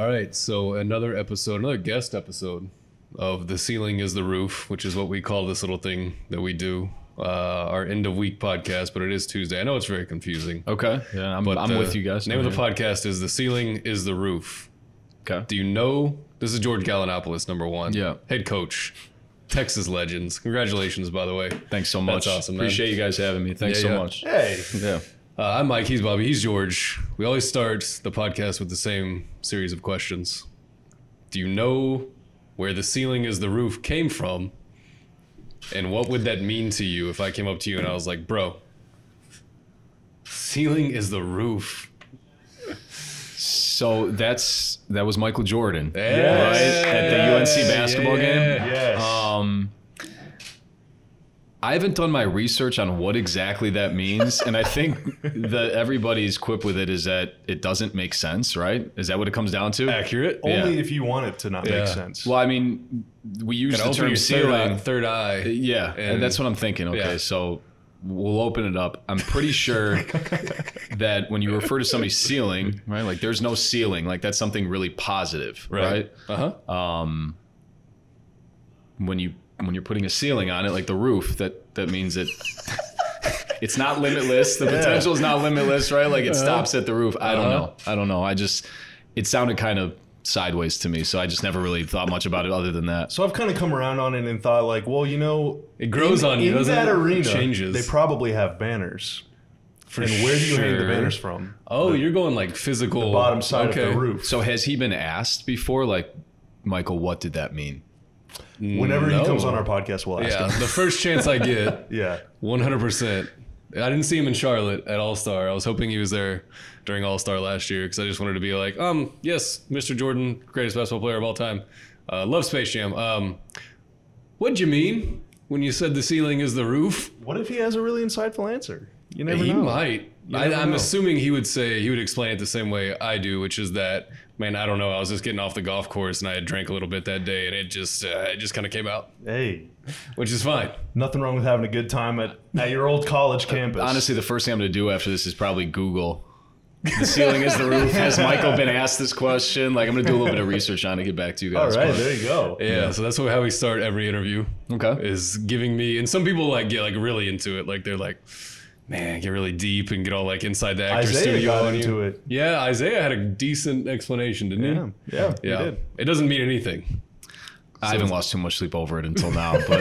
All right, so another episode, another guest episode of The Ceiling is the Roof, which is what we call this little thing that we do, uh, our end of week podcast, but it is Tuesday. I know it's very confusing. Okay. Yeah, I'm, But I'm with you guys. Name of the podcast is The Ceiling is the Roof. Okay. Do you know this is George Galanopoulos, number one? Yeah. Head coach, Texas Legends. Congratulations, by the way. Thanks so much. That's awesome, man. Appreciate you guys having me. Thanks Yeah, so yeah. much. Hey, Yeah. Uh, I'm Mike. He's Bobby. He's George. We always start the podcast with the same series of questions. Do you know where the ceiling is the roof came from? And what would that mean to you if I came up to you and I was like, bro, ceiling is the roof? So that's that was Michael Jordan. Yes. Right? At the UNC basketball game? yes. Um I haven't done my research on what exactly that means, and I think that everybody's quip with it is that it doesn't make sense, right? Is that what it comes down to? Accurate? Only yeah. if you want it to not Yeah. make sense. Well, I mean, we use the term your third eye, ceiling. third eye. Yeah, and And- that's what I'm thinking. Okay, Yeah. so we'll open it up. I'm pretty sure that when you refer to somebody's ceiling, right, like there's no ceiling, like that's something really positive, right? Uh huh. Um, when you when you're putting a ceiling on it, like the roof, that that means that it's not limitless. The potential is not limitless, right? Like it stops at the roof. I don't Uh-huh. know. I don't know. I just it sounded kind of sideways to me, so I just never really thought much about it other than that. So I've kind of come around on it and thought, like, well, you know, It grows in, on you, in that it? arena. Changes. They probably have banners. For and where do you hang the banners from? Oh, you're going like physical. The bottom side okay. of the roof. So has he been asked before, like, Michael, what did that mean? Whenever No. he comes on our podcast, we'll ask Yeah, him. the first chance I get, Yeah. 100%. I didn't see him in Charlotte at All Star. I was hoping he was there during All Star last year because I just wanted to be like, um, yes, Mr. Jordan, greatest basketball player of all time. Uh, love Space Jam. Um, what'd you mean when you said the ceiling is the roof? What if he has a really insightful answer? You never he know. He might. I, I'm know. assuming he would say he would explain it the same way I do, which is that man, I don't know. I was just getting off the golf course and I had drank a little bit that day, and it just uh, it just kind of came out, Hey, which is fine. nothing wrong with having a good time at, at your old college campus. Honestly, the first thing I'm going to do after this is probably Google. The ceiling is the roof. Has Michael been asked this question? Like, I'm going to do a little bit of research on it, get back to you guys. right, But- there you go. Yeah, so that's how we start every interview. Okay. is giving me and some people like get like really into it like they're like man get really deep and get all like inside the actor Isaiah studio got on you. into it. yeah isaiah had a decent explanation didn't Yeah, yeah, he he did. it doesn't mean anything I haven't lost too much sleep over it until now, but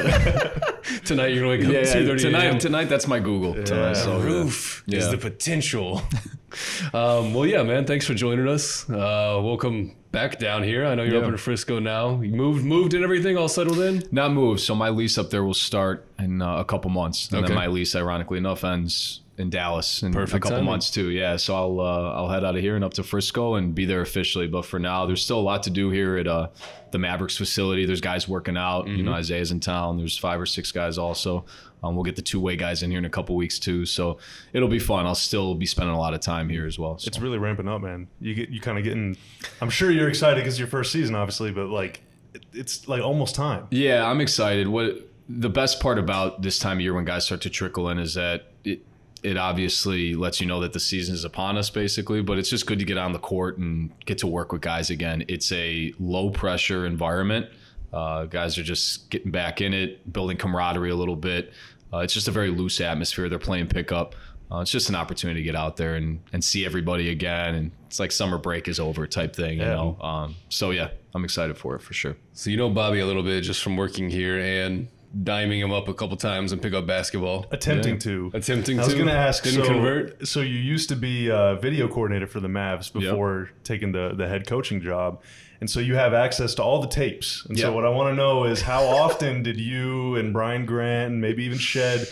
tonight you're gonna wake up yeah, at 2:30 tonight, a.m. tonight that's my Google. Tonight, so, the roof is the potential um, well yeah man thanks for joining us uh, welcome back down here i know you're Yeah. up in frisco now you moved moved and everything all settled in Not moved. So my lease up there will start in uh, a couple months, and Okay. then my lease, ironically enough, ends in Dallas in a couple timing. months too. Yeah, so I'll uh, I'll head out of here and up to Frisco and be there officially. But for now, there's still a lot to do here at uh, the Mavericks facility. There's guys working out. You Mm-hmm. know, Isaiah's in town. There's five or six guys also. Um, we'll get the two way guys in here in a couple weeks too. So it'll be fun. I'll still be spending a lot of time here as well. So. It's really ramping up, man. You get you kind of getting. I'm sure you're excited because your first season, obviously, but like, it, it's like almost time. Yeah, I'm excited. What the best part about this time of year when guys start to trickle in is that it it obviously lets you know that the season is upon us basically, but it's just good to get on the court and get to work with guys again. It's a low pressure environment. Uh, guys are just getting back in it, building camaraderie a little bit. Uh, it's just a very loose atmosphere. They're playing pickup. Uh, it's just an opportunity to get out there and, and see everybody again. And it's like summer break is over type thing, you Yeah. know? Um, so, yeah, I'm excited for it for sure. so you know bobby a little bit just from working here and diming him up a couple times and pick up basketball Attempting Yeah. to. attempting to. I was to going to ask. didn't so, convert So you used to be a video coordinator for the Mavs before taking the the head coaching job, and so you have access to all the tapes. And Yeah. so what I want to know is how often did you and Brian Grant and maybe even Shed.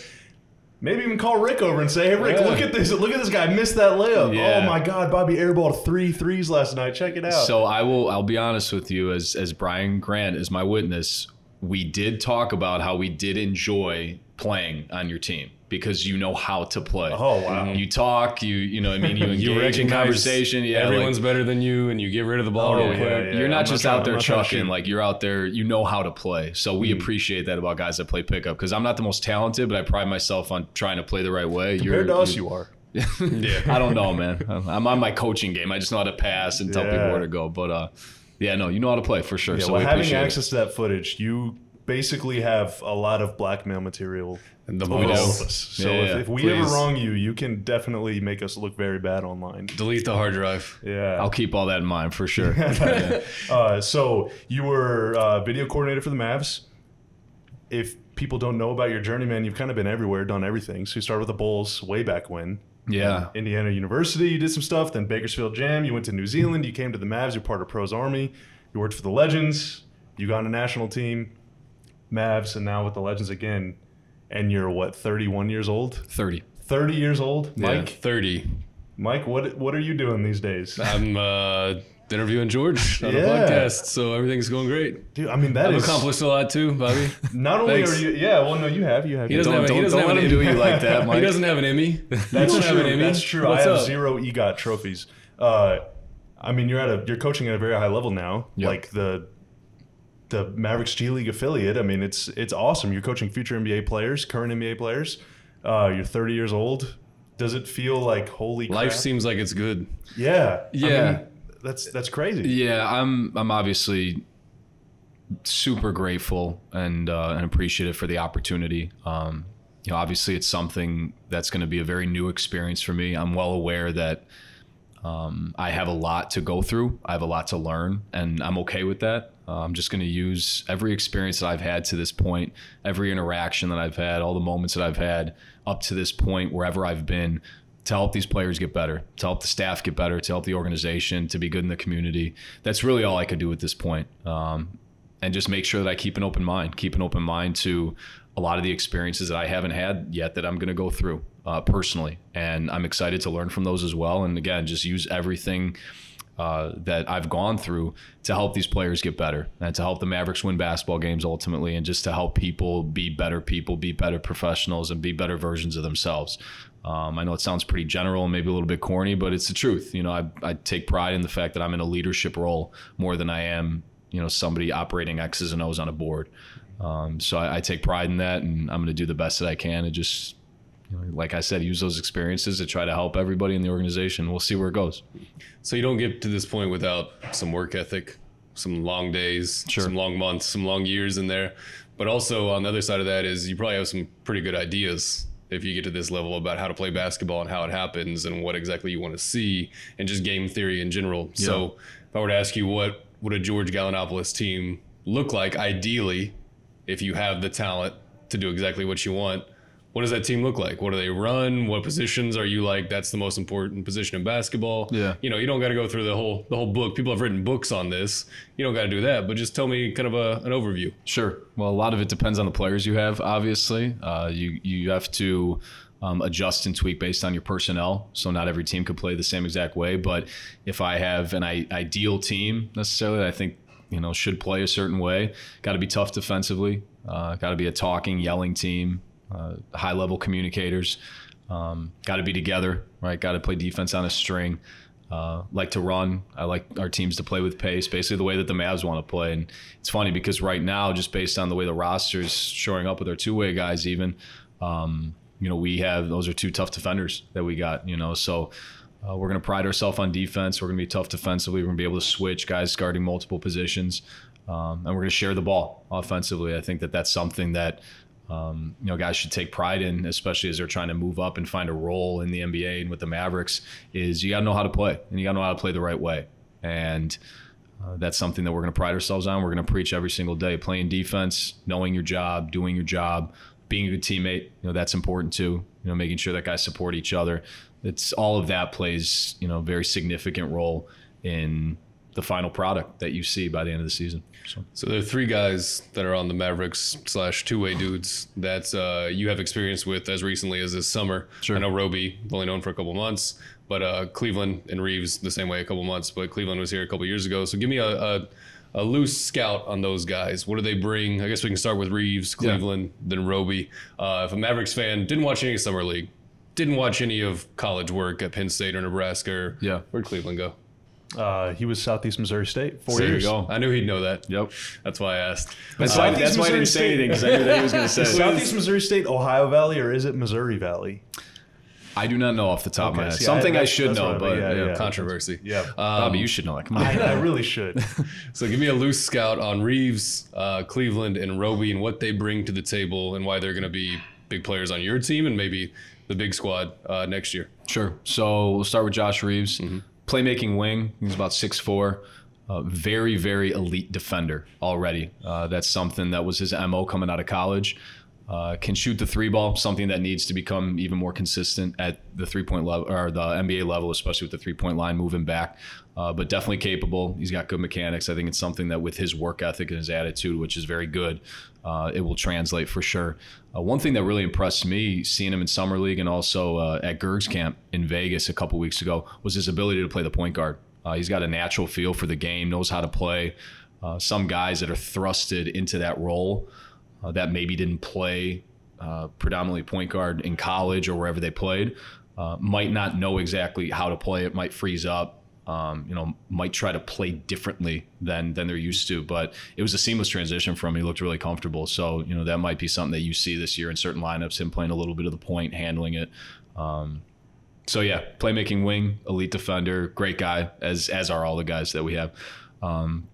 Maybe even call Rick over and say, "Hey, Rick, Yeah. look at this! Look at this guy missed that layup! Yeah. Oh my God, Bobby airballed three threes last night. Check it out." So I will. I'll be honest with you, as as Brian Grant is my witness. We did talk about how we did enjoy playing on your team because you know how to play. Oh, wow. You talk. You you know. I mean, you engage you in conversation. Yeah, everyone's like, better than you and you get rid of the ball Oh, real yeah, quick yeah. you're I'm not not just trying- out I'm there not trying to chucking. Like you're out there. You know how to play. So we Mm. appreciate that about guys that play pickup because I'm not the most talented, but I pride myself on trying to play the right way. Compared you're, to us, you you are. Yeah. I don't know, man. I'm on my coaching game. I just know how to pass and tell people where to go. But uh, yeah, no, you know how to play for sure. Yeah, so well, we having appreciate it. access to that footage, you basically have a lot of blackmail material And the of us. So Yeah, if, if we please. ever wrong you, you can definitely make us look very bad online. Delete the hard drive. Yeah. I'll keep all that in mind for sure. uh, so you were uh, video coordinator for the Mavs. If people don't know about your journey, man, you've kind of been everywhere, done everything. So you started with the Bulls way back when. yeah. Indiana University, you did some stuff. Then Bakersfield Jam, you went to New Zealand. You came to the Mavs. You're part of Pros Army. You worked for the Legends. You got on a national team, Mavs, and now with the Legends again. And you're what, 31 years old? 30. 30 years old, Yeah, Mike. 30. Mike, what what are you doing these days? I'm uh, interviewing George on Yeah. a podcast, so everything's going great. Dude, I mean that I've is accomplished a lot too, Bobby. not only Thanks. are you yeah, well no, you have you have He doesn't Don't- have, he don't- doesn't don't have let an him do you like that, Mike. he doesn't have an Emmy. That's true. have an Emmy. That's true. What's I have up? zero EGOT trophies. Uh, I mean, you're at a you're coaching at a very high level now. Yep. Like the the Mavericks G League affiliate. I mean, it's it's awesome. You're coaching future NBA players, current NBA players. Uh, you're 30 years old. Does it feel like holy Life seems like it's good. yeah, I Yeah. mean, that's that's crazy. Yeah, I'm I'm obviously super grateful and uh, and appreciative for the opportunity. Um, you know, obviously it's something that's going to be a very new experience for me. I'm well aware that um, I have a lot to go through. I have a lot to learn, and I'm okay with that. Uh, I'm just going to use every experience that I've had to this point, every interaction that I've had, all the moments that I've had up to this point, wherever I've been, to help these players get better, to help the staff get better, to help the organization, to be good in the community. That's really all I could do at this point. Um, and just make sure that I keep an open mind, keep an open mind to a lot of the experiences that I haven't had yet that I'm going to go through uh, personally. And I'm excited to learn from those as well. And again, just use everything uh, that I've gone through to help these players get better and to help the Mavericks win basketball games ultimately, and just to help people be better people, be better professionals, and be better versions of themselves. Um, I know it sounds pretty general and maybe a little bit corny, but it's the truth. You know, I, I take pride in the fact that I'm in a leadership role more than I am, you know, somebody operating X's and O's on a board. Um, so I, I take pride in that, and I'm going to do the best that I can and just, you know, like I said, use those experiences to try to help everybody in the organization. We'll see where it goes. So you don't get to this point without some work ethic, some long days, Sure. some long months, some long years in there. But also on the other side of that is you probably have some pretty good ideas if you get to this level about how to play basketball and how it happens and what exactly you want to see and just game theory in general. So if I were to ask you what would a George Galanopoulos team look like ideally if you have the talent to do exactly what you want, what does that team look like? What do they run? What positions are you like? That's the most important position in basketball. Yeah. You know, you don't got to go through the whole the whole book. People have written books on this. You don't got to do that, but just tell me kind of a, an overview. Sure. Well, a lot of it depends on the players you have. Obviously, uh, you you have to um, adjust and tweak based on your personnel. So not every team could play the same exact way. But if I have an I- ideal team necessarily, I think you know should play a certain way. Got to be tough defensively. Uh, got to be a talking, yelling team. Uh, high level communicators. Um, got to be together, right? Got to play defense on a string. Uh, like to run. I like our teams to play with pace, basically the way that the Mavs want to play. And it's funny because right now, just based on the way the roster's showing up with our two way guys, even, um, you know, we have those are two tough defenders that we got, you know, so. Uh, we're going to pride ourselves on defense. We're going to be tough defensively. We're going to be able to switch guys guarding multiple positions, um, and we're going to share the ball offensively. I think that that's something that um, you know guys should take pride in, especially as they're trying to move up and find a role in the NBA and with the Mavericks. Is you got to know how to play, and you got to know how to play the right way, and uh, that's something that we're going to pride ourselves on. We're going to preach every single day: playing defense, knowing your job, doing your job, being a good teammate. You know that's important too. You know, making sure that guys support each other. It's all of that plays you know a very significant role in the final product that you see by the end of the season. So. So there are three guys that are on the Mavericks slash two way dudes that uh, you have experience with as recently as this summer. Sure. I know Roby, only known for a couple months, but uh, Cleveland and Reaves the same way a couple months. But Cleveland was here a couple years ago. So give me a, a, a loose scout on those guys. What do they bring? I guess we can start with Reaves, Yeah. Cleveland, then Roby. Uh, if a Mavericks fan didn't watch any summer league, didn't watch any of college work at Penn State or Nebraska, or Yeah. where'd Cleveland go? Uh, he was Southeast Missouri State. Four There you years. go. I knew he'd know that. Yep. That's why I asked. That's, Uh, why, Southeast that's why I didn't say anything because I knew that he was going to say Southeast Missouri State, Ohio Valley, or is it Missouri Valley? I do not know off the top of my head. see, Something I, that's- should know, what I but. Yeah, yeah. yeah. Controversy. Yeah. Um, Bobby, you should know that. Come on. I, I really should. So give me a loose scout on Reaves, uh, Cleveland, and Roby and what they bring to the table and why they're going to be big players on your team and maybe the big squad uh, next year. Sure. So we'll start with Josh Reaves, playmaking wing. He's about 6'4". Uh, very, very elite defender already. Uh, that's something that was his mo coming out of college. Uh, can shoot the three ball, something that needs to become even more consistent at the three point level or the NBA level, especially with the three point line moving back. Uh, but definitely capable. He's got good mechanics. I think it's something that with his work ethic and his attitude, which is very good, uh, it will translate for sure. Uh, one thing that really impressed me, seeing him in summer league and also uh, at Gerg's camp in Vegas a couple weeks ago, was his ability to play the point guard. Uh, he's got a natural feel for the game, knows how to play. Uh, some guys that are thrusted into that role uh, that maybe didn't play predominantly point guard in college or wherever they played might not know exactly how to play it, might freeze up. Um, you know, might try to play differently than than they're used to, but it was a seamless transition from. Him. He looked really comfortable, so you know that might be something that you see this year in certain lineups. Him playing a little bit of the point, handling it. Um, so yeah, playmaking wing, elite defender, great guy, as as are all the guys that we have. Um,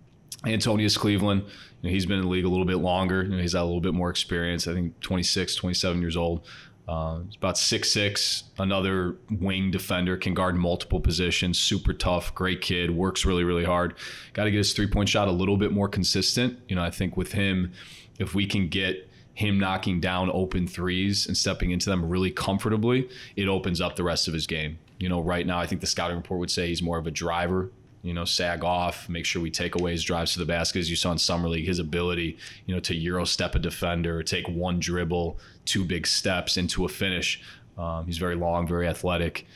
Antonius Cleveland, you know, he's been in the league a little bit longer. You know, he's got a little bit more experience. I think 26, 27 years old. Uh, about six six, another wing defender, can guard multiple positions, super tough, great kid, works really, really hard. Got to get his three point shot a little bit more consistent. You know, I think with him, if we can get him knocking down open threes and stepping into them really comfortably, it opens up the rest of his game. You know, right now, I think the scouting report would say he's more of a driver. You know, sag off, make sure we take away his drives to the basket. As you saw in summer league, his ability, you know, to euro step a defender, take one dribble, two big steps into a finish. Um, he's very long, very athletic.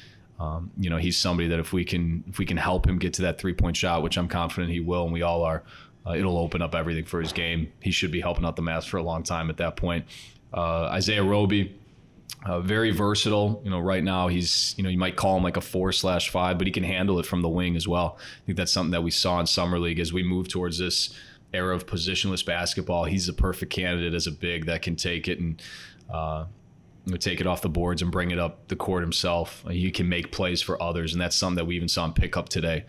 Um, you know, he's somebody that if we can if we can help him get to that three point shot, which I'm confident he will, and we all are, uh, it'll open up everything for his game. He should be helping out the Mavs for a long time at that point. Uh, Isaiah Roby, uh, very versatile. You know, right now he's you know you might call him like a four slash five, but he can handle it from the wing as well. I think that's something that we saw in summer league as we move towards this era of positionless basketball. He's a perfect candidate as a big that can take it and. Uh, take it off the boards and bring it up the court himself. Uh, He can make plays for others, and that's something that we even saw him pick up today,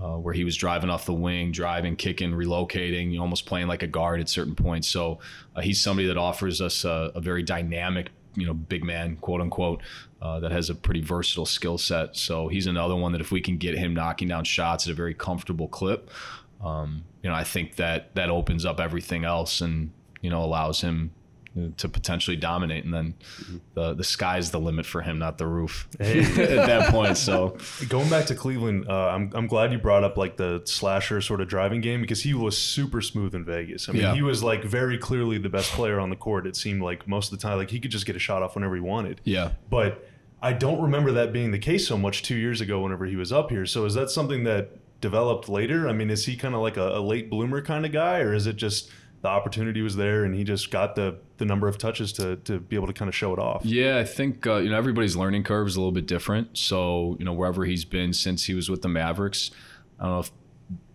uh, where he was driving off the wing, driving, kicking, relocating, almost playing like a guard at certain points. So uh, he's somebody that offers us a, a very dynamic, you know, big man, quote unquote, uh, that has a pretty versatile skill set. So he's another one that if we can get him knocking down shots at a very comfortable clip, um, you know, I think that that opens up everything else and you know allows him to potentially dominate, and then the the sky's the limit for him, not the roof at that point. So Going back to Cleveland, uh, I'm I'm glad you brought up like the slasher sort of driving game because he was super smooth in Vegas. I mean, Yeah. he was like very clearly the best player on the court. It seemed like most of the time, like he could just get a shot off whenever he wanted. yeah, But I don't remember that being the case so much two years ago whenever he was up here. So is that something that developed later? I mean, is he kind of like a, a late bloomer kind of guy, or is it just the opportunity was there and he just got the the number of touches to to be able to kind of show it off? yeah. I think uh, you know everybody's learning curve is a little bit different. So you know wherever he's been since he was with the Mavericks, I don't know if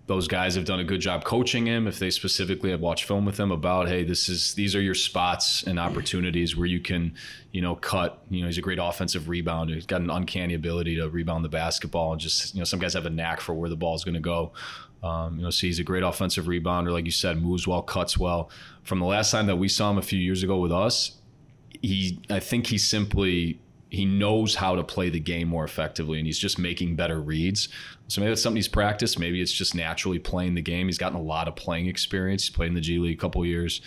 those guys have done a good job coaching him. If they specifically have watched film with him about, hey, this is these are your spots and opportunities where you can, you know, cut. You know, he's a great offensive rebounder. He's got an uncanny ability to rebound the basketball and just, you know, some guys have a knack for where the ball is going to go. Um, you know, so he's a great offensive rebounder, like you said, moves well, cuts well. From the last time that we saw him a few years ago with us, he, I think he simply he knows how to play the game more effectively and he's just making better reads. So maybe that's something he's practiced. Maybe it's just naturally playing the game. He's gotten a lot of playing experience. He's played in the G League a couple years.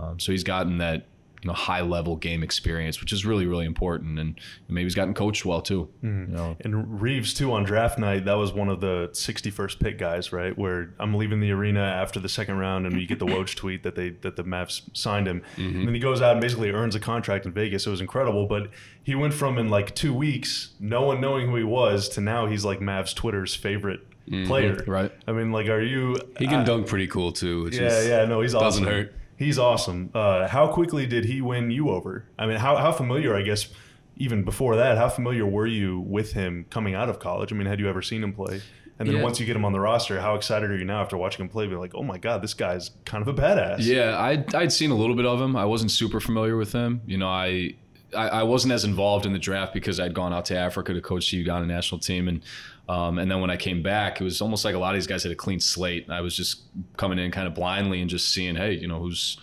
Um, so he's gotten that you know high level game experience, which is really really important. And maybe he's gotten coached well too. Mm-hmm. You know, And Reaves too on draft night, that was one of the 61st pick guys, right? Where I'm leaving the arena after the second round, and you get the Woj tweet that they that the Mavs signed him, mm-hmm. and then he goes out and basically earns a contract in Vegas. It was incredible, but he went from in like two weeks, no one knowing who he was, to now he's like Mavs Twitter's favorite mm-hmm. player. Right. I mean, like, are you? He can I- dunk pretty cool too. Which Yeah, is, yeah, no, he's doesn't awesome. hurt. He's awesome. Uh, how quickly did he win you over? I mean, how, how familiar, I guess, even before that, how familiar were you with him coming out of college? I mean, had you ever seen him play? And then Yeah. once you get him on the roster, how excited are you now after watching him play? Be like, oh my god, this guy's kind of a badass. Yeah, I'd, I'd seen a little bit of him. I wasn't super familiar with him. You know, I I, I wasn't as involved in the draft because I'd gone out to Africa to coach the Uganda national team, and um, and then when I came back, it was almost like a lot of these guys had a clean slate. I was just coming in kind of blindly and just seeing, hey, you know, who's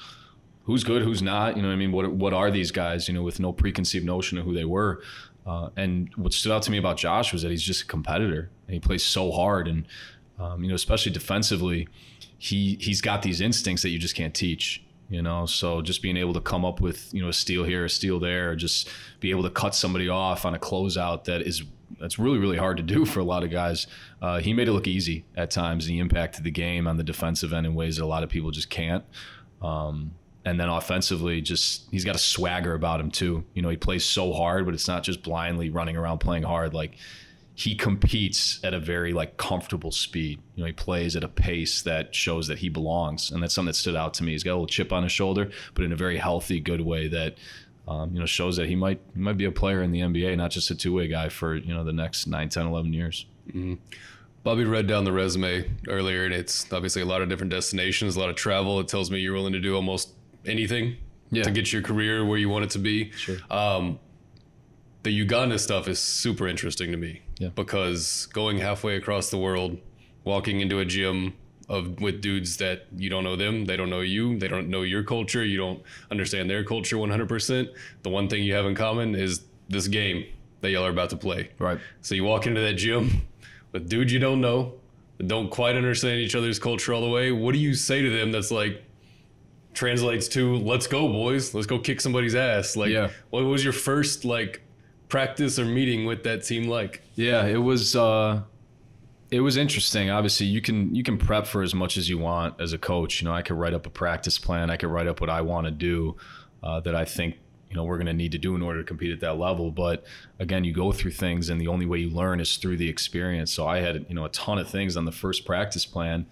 who's good, who's not. You know, what I mean, what what are these guys? You know, with no preconceived notion of who they were. Uh, and what stood out to me about Josh was that he's just a competitor and he plays so hard, and um, you know, especially defensively, he he's got these instincts that you just can't teach you know so just being able to come up with you know a steal here a steal there just be able to cut somebody off on a closeout that is that's really really hard to do for a lot of guys. Uh, he made it look easy at times. And he impacted the game on the defensive end in ways that a lot of people just can't. Um, and then offensively just he's got a swagger about him too. You know he plays so hard but it's not just blindly running around playing hard. Like he competes at a very like comfortable speed. You know, he plays at a pace that shows that he belongs, and that's something that stood out to me. He's got a little chip on his shoulder, but in a very healthy, good way that um, you know shows that he might he might be a player in the NBA, not just a two way guy for you know the next 9, 10, 11 years. Mm-hmm. Bobby read down the resume earlier, and it's obviously a lot of different destinations, a lot of travel. It tells me you're willing to do almost anything Yeah. to get your career where you want it to be. Sure. Um, the Uganda stuff is super interesting to me Yeah. because going halfway across the world, walking into a gym of with dudes that you don't know them, they don't know you, they don't know your culture, you don't understand their culture 100%. The one thing you have in common is this game that y'all are about to play. Right. So you walk into that gym with dudes you don't know, that don't quite understand each other's culture all the way. What do you say to them that's like translates to "Let's go, boys! Let's go kick somebody's ass"? Like, Yeah. what was your first like practice or meeting with that team like? Yeah, it was uh it was interesting. Obviously, you can you can prep for as much as you want as a coach. You know, I could write up a practice plan. I could write up what I want to do uh, that I think you know we're going to need to do in order to compete at that level. But again, you go through things, and the only way you learn is through the experience. So I had you know a ton of things on the first practice plan.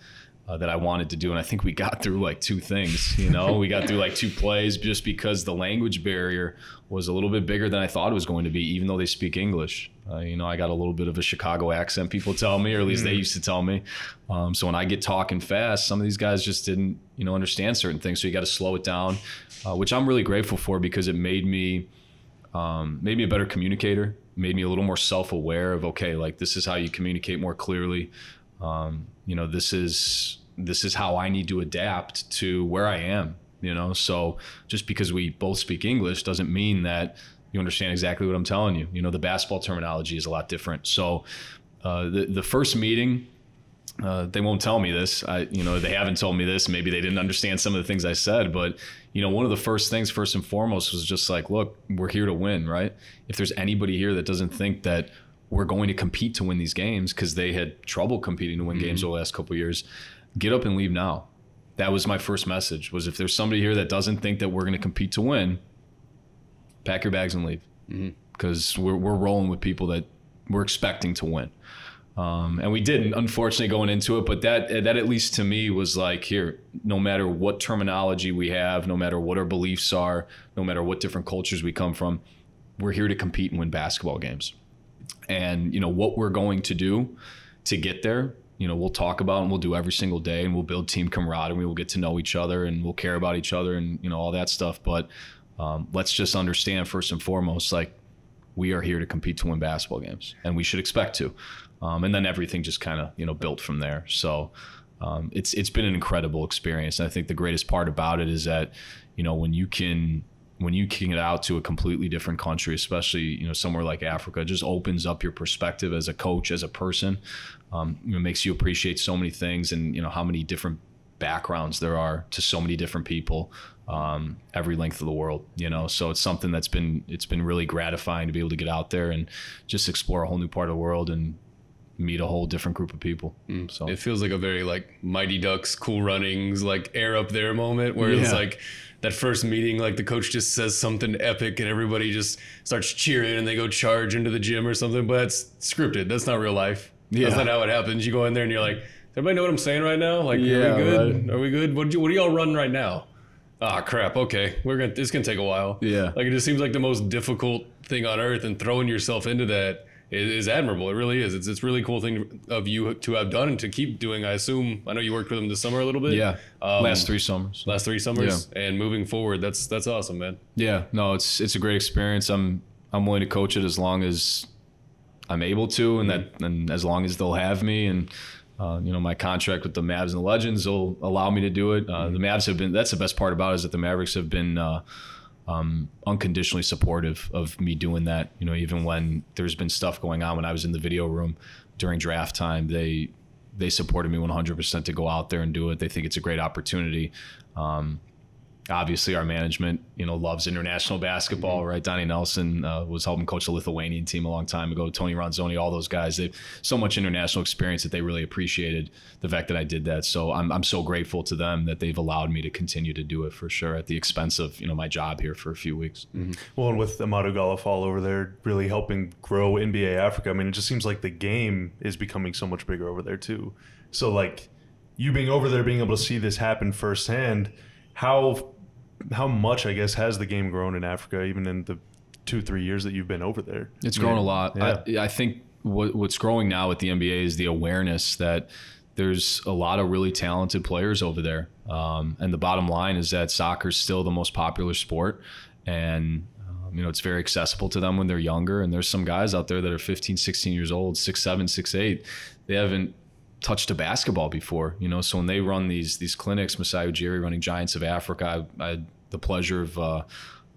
Uh, that I wanted to do, and I think we got through like two things. You know, we got through like two plays just because the language barrier was a little bit bigger than I thought it was going to be, even though they speak English. Uh, you know, I got a little bit of a Chicago accent, people tell me, or at least they used to tell me. Um, so when I get talking fast, some of these guys just didn't, you know, understand certain things. So you got to slow it down, uh, which I'm really grateful for because it made me, um, made me a better communicator, made me a little more self-aware of okay, like this is how you communicate more clearly. Um, you know, this is this is how I need to adapt to where I am. You know, so just because we both speak English doesn't mean that you understand exactly what I'm telling you. You know, the basketball terminology is a lot different. So uh, the the first meeting, uh, they won't tell me this. I, you know, they haven't told me this. Maybe they didn't understand some of the things I said. But you know, one of the first things, first and foremost, was just like, look, we're here to win, right? If there's anybody here that doesn't think that we're going to compete to win these games because they had trouble competing to win games over the last couple of years, get up and leave now. That was my first message. Was if there's somebody here that doesn't think that we're going to compete to win, pack your bags and leave because we're, we're rolling with people that we're expecting to win. Um, and we didn't, unfortunately, going into it. But that that at least to me was like, here, no matter what terminology we have, no matter what our beliefs are, no matter what different cultures we come from, we're here to compete and win basketball games. And you know what we're going to do to get there. You know, we'll talk about and we'll do every single day, and we'll build team camaraderie. And We'll get to know each other, and we'll care about each other, and you know all that stuff. But um, let's just understand first and foremost, like we are here to compete to win basketball games, and we should expect to. Um, and then everything just kind of you know built from there. So um, it's it's been an incredible experience. And I think the greatest part about it is that you know when you can when you can it out to a completely different country, especially you know somewhere like Africa, just opens up your perspective as a coach, as a person. Um, makes you appreciate so many things, and you know how many different backgrounds there are to so many different people um, every length of the world you know so it's something that's been it's been really gratifying to be able to get out there and just explore a whole new part of the world and meet a whole different group of people so It feels like a very like Mighty Ducks, Cool Runnings, like air up there moment where it's like that first meeting, like the coach just says something epic and everybody just starts cheering and they go charge into the gym or something. But it's scripted. That's not real life. Yeah. That's not how it happens. You go in there and you're like, "Does everybody know what I'm saying right now? Like, Yeah, are we good? right. Are we good? What do you, what do y'all run right now? Ah, crap. Okay, we're gonna. It's gonna take a while. Yeah. Like it just seems like the most difficult thing on earth, and throwing yourself into that is, is admirable. It really is. It's it's really cool thing of you to have done and to keep doing. I assume I know you worked with them this summer a little bit. Yeah, Um, last three summers. last three summers, yeah. and moving forward, that's that's awesome, man. Yeah, no, it's it's a great experience. I'm I'm willing to coach it as long as I'm able to, and that and as long as they'll have me, and uh, you know my contract with the Mavs and the Legends will allow me to do it. Uh, The Mavs have been that's the best part about it is that the Mavericks have been. Uh, um, unconditionally supportive of me doing that. You know, even when there's been stuff going on when I was in the video room during draft time, they they supported me 100% to go out there and do it. They think it's a great opportunity. Um, obviously, our management, you know, loves international basketball, right? Donnie Nelson uh, was helping coach the Lithuanian team a long time ago. Tony Ronzone, all those guys, they've so much international experience that they really appreciated the fact that I did that. So I'm, I'm so grateful to them that they've allowed me to continue to do it for sure at the expense of, you know, my job here for a few weeks. Well, and with Amadou Gallo Fall over there really helping grow NBA Africa, I mean, it just seems like the game is becoming so much bigger over there too. So, like, you being over there, being able to see this happen firsthand, how how much I guess has the game grown in Africa, even in the two three years that you've been over there? It's grown a lot. Yeah. I, I think what, what's growing now with the NBA is the awareness that there's a lot of really talented players over there. Um, and the bottom line is that soccer is still the most popular sport. And, um, you know, it's very accessible to them when they're younger. And there's some guys out there that are 15, 16 years old, six, seven, six, eight. They haven't touched a basketball before, you know. So when they run these these clinics, Masai Ujiri running Giants of Africa, I, I had the pleasure of uh,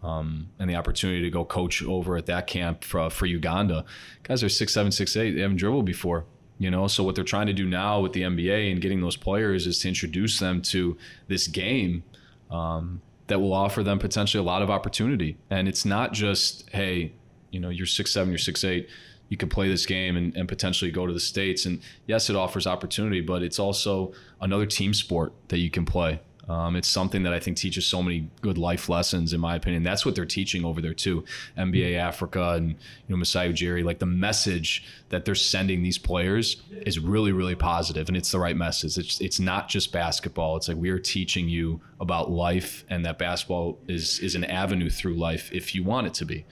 um, and the opportunity to go coach over at that camp for, for Uganda. Guys are six seven, six eight. They haven't dribbled before, you know. So what they're trying to do now with the NBA and getting those players is to introduce them to this game. Um, that will offer them potentially a lot of opportunity. And it's not just, hey, you know, you're six seven, you're six eight, you can play this game and, and potentially go to the States. And yes, it offers opportunity, but it's also another team sport that you can play. Um, it's something that I think teaches so many good life lessons, in my opinion. That's what they're teaching over there too. NBA Africa and you know Masai Ujiri, like the message that they're sending these players is really, really positive, and it's the right message. It's it's not just basketball. It's like we are teaching you about life, and that basketball is is an avenue through life if you want it to be.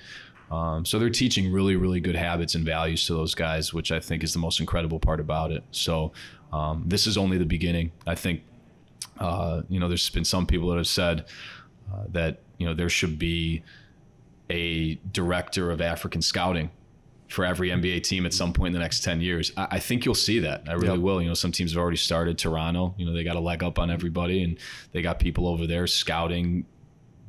Um, so they're teaching really, really good habits and values to those guys, which I think is the most incredible part about it. So um, this is only the beginning. I think uh, you know, there's been some people that have said uh, that you know there should be a director of African scouting for every NBA team at some point in the next 10 years. I, I think you'll see that. I really Yep. will. You know, some teams have already started. Toronto, you know, they got a leg up on everybody and they got people over there scouting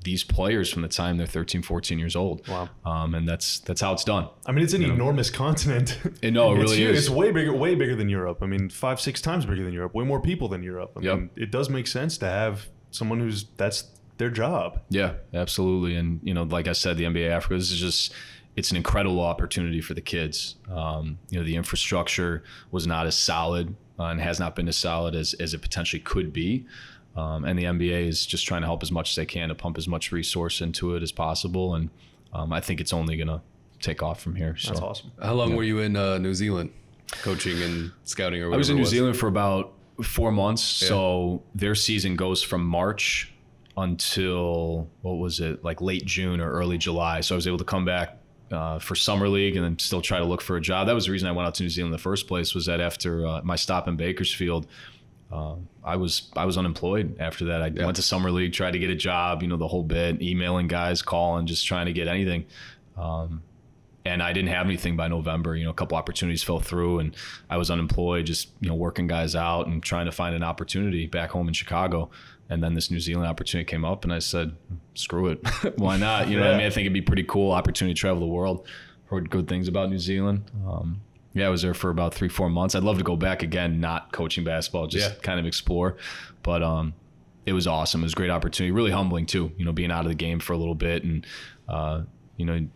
these players from the time they're 13, 14 years old. Wow. Um, and that's that's how it's done. I mean, it's an enormous continent. And no, it It's really huge. is. It's way bigger, way bigger than Europe. I mean, five, six times bigger than Europe. Way more people than Europe. I Yep. mean, it does make sense to have someone who's that's their job. Yeah, absolutely. And you know, like I said, the NBA Africa this is just it's an incredible opportunity for the kids. Um, you know, the infrastructure was not as solid uh, and has not been as solid as as it potentially could be. Um, and the NBA is just trying to help as much as they can to pump as much resource into it as possible. And um, I think it's only going to take off from here. So That's awesome. How long were you in uh, New Zealand, coaching and scouting, or whatever I was in it New Zealand for about four months. So their season goes from March until what was it, like late June or early July. So I was able to come back uh, for summer league and then still try to look for a job. That was the reason I went out to New Zealand in the first place. Was that after uh, my stop in Bakersfield. Uh, I was I was unemployed after that. I went to summer league, tried to get a job, you know, the whole bit, emailing guys, calling, just trying to get anything. Um, and I didn't have anything by November. You know, a couple opportunities fell through, and I was unemployed, just you know, working guys out and trying to find an opportunity back home in Chicago. And then this New Zealand opportunity came up, and I said, "Screw it, why not?" You know, what I mean, I think it'd be pretty cool opportunity to travel the world. Heard good things about New Zealand. Um, yeah, I was there for about three, four months. I'd love to go back again, not coaching basketball, just Yeah. kind of explore. But um, it was awesome. It was a great opportunity. Really humbling too. You know, being out of the game for a little bit, and uh, you know,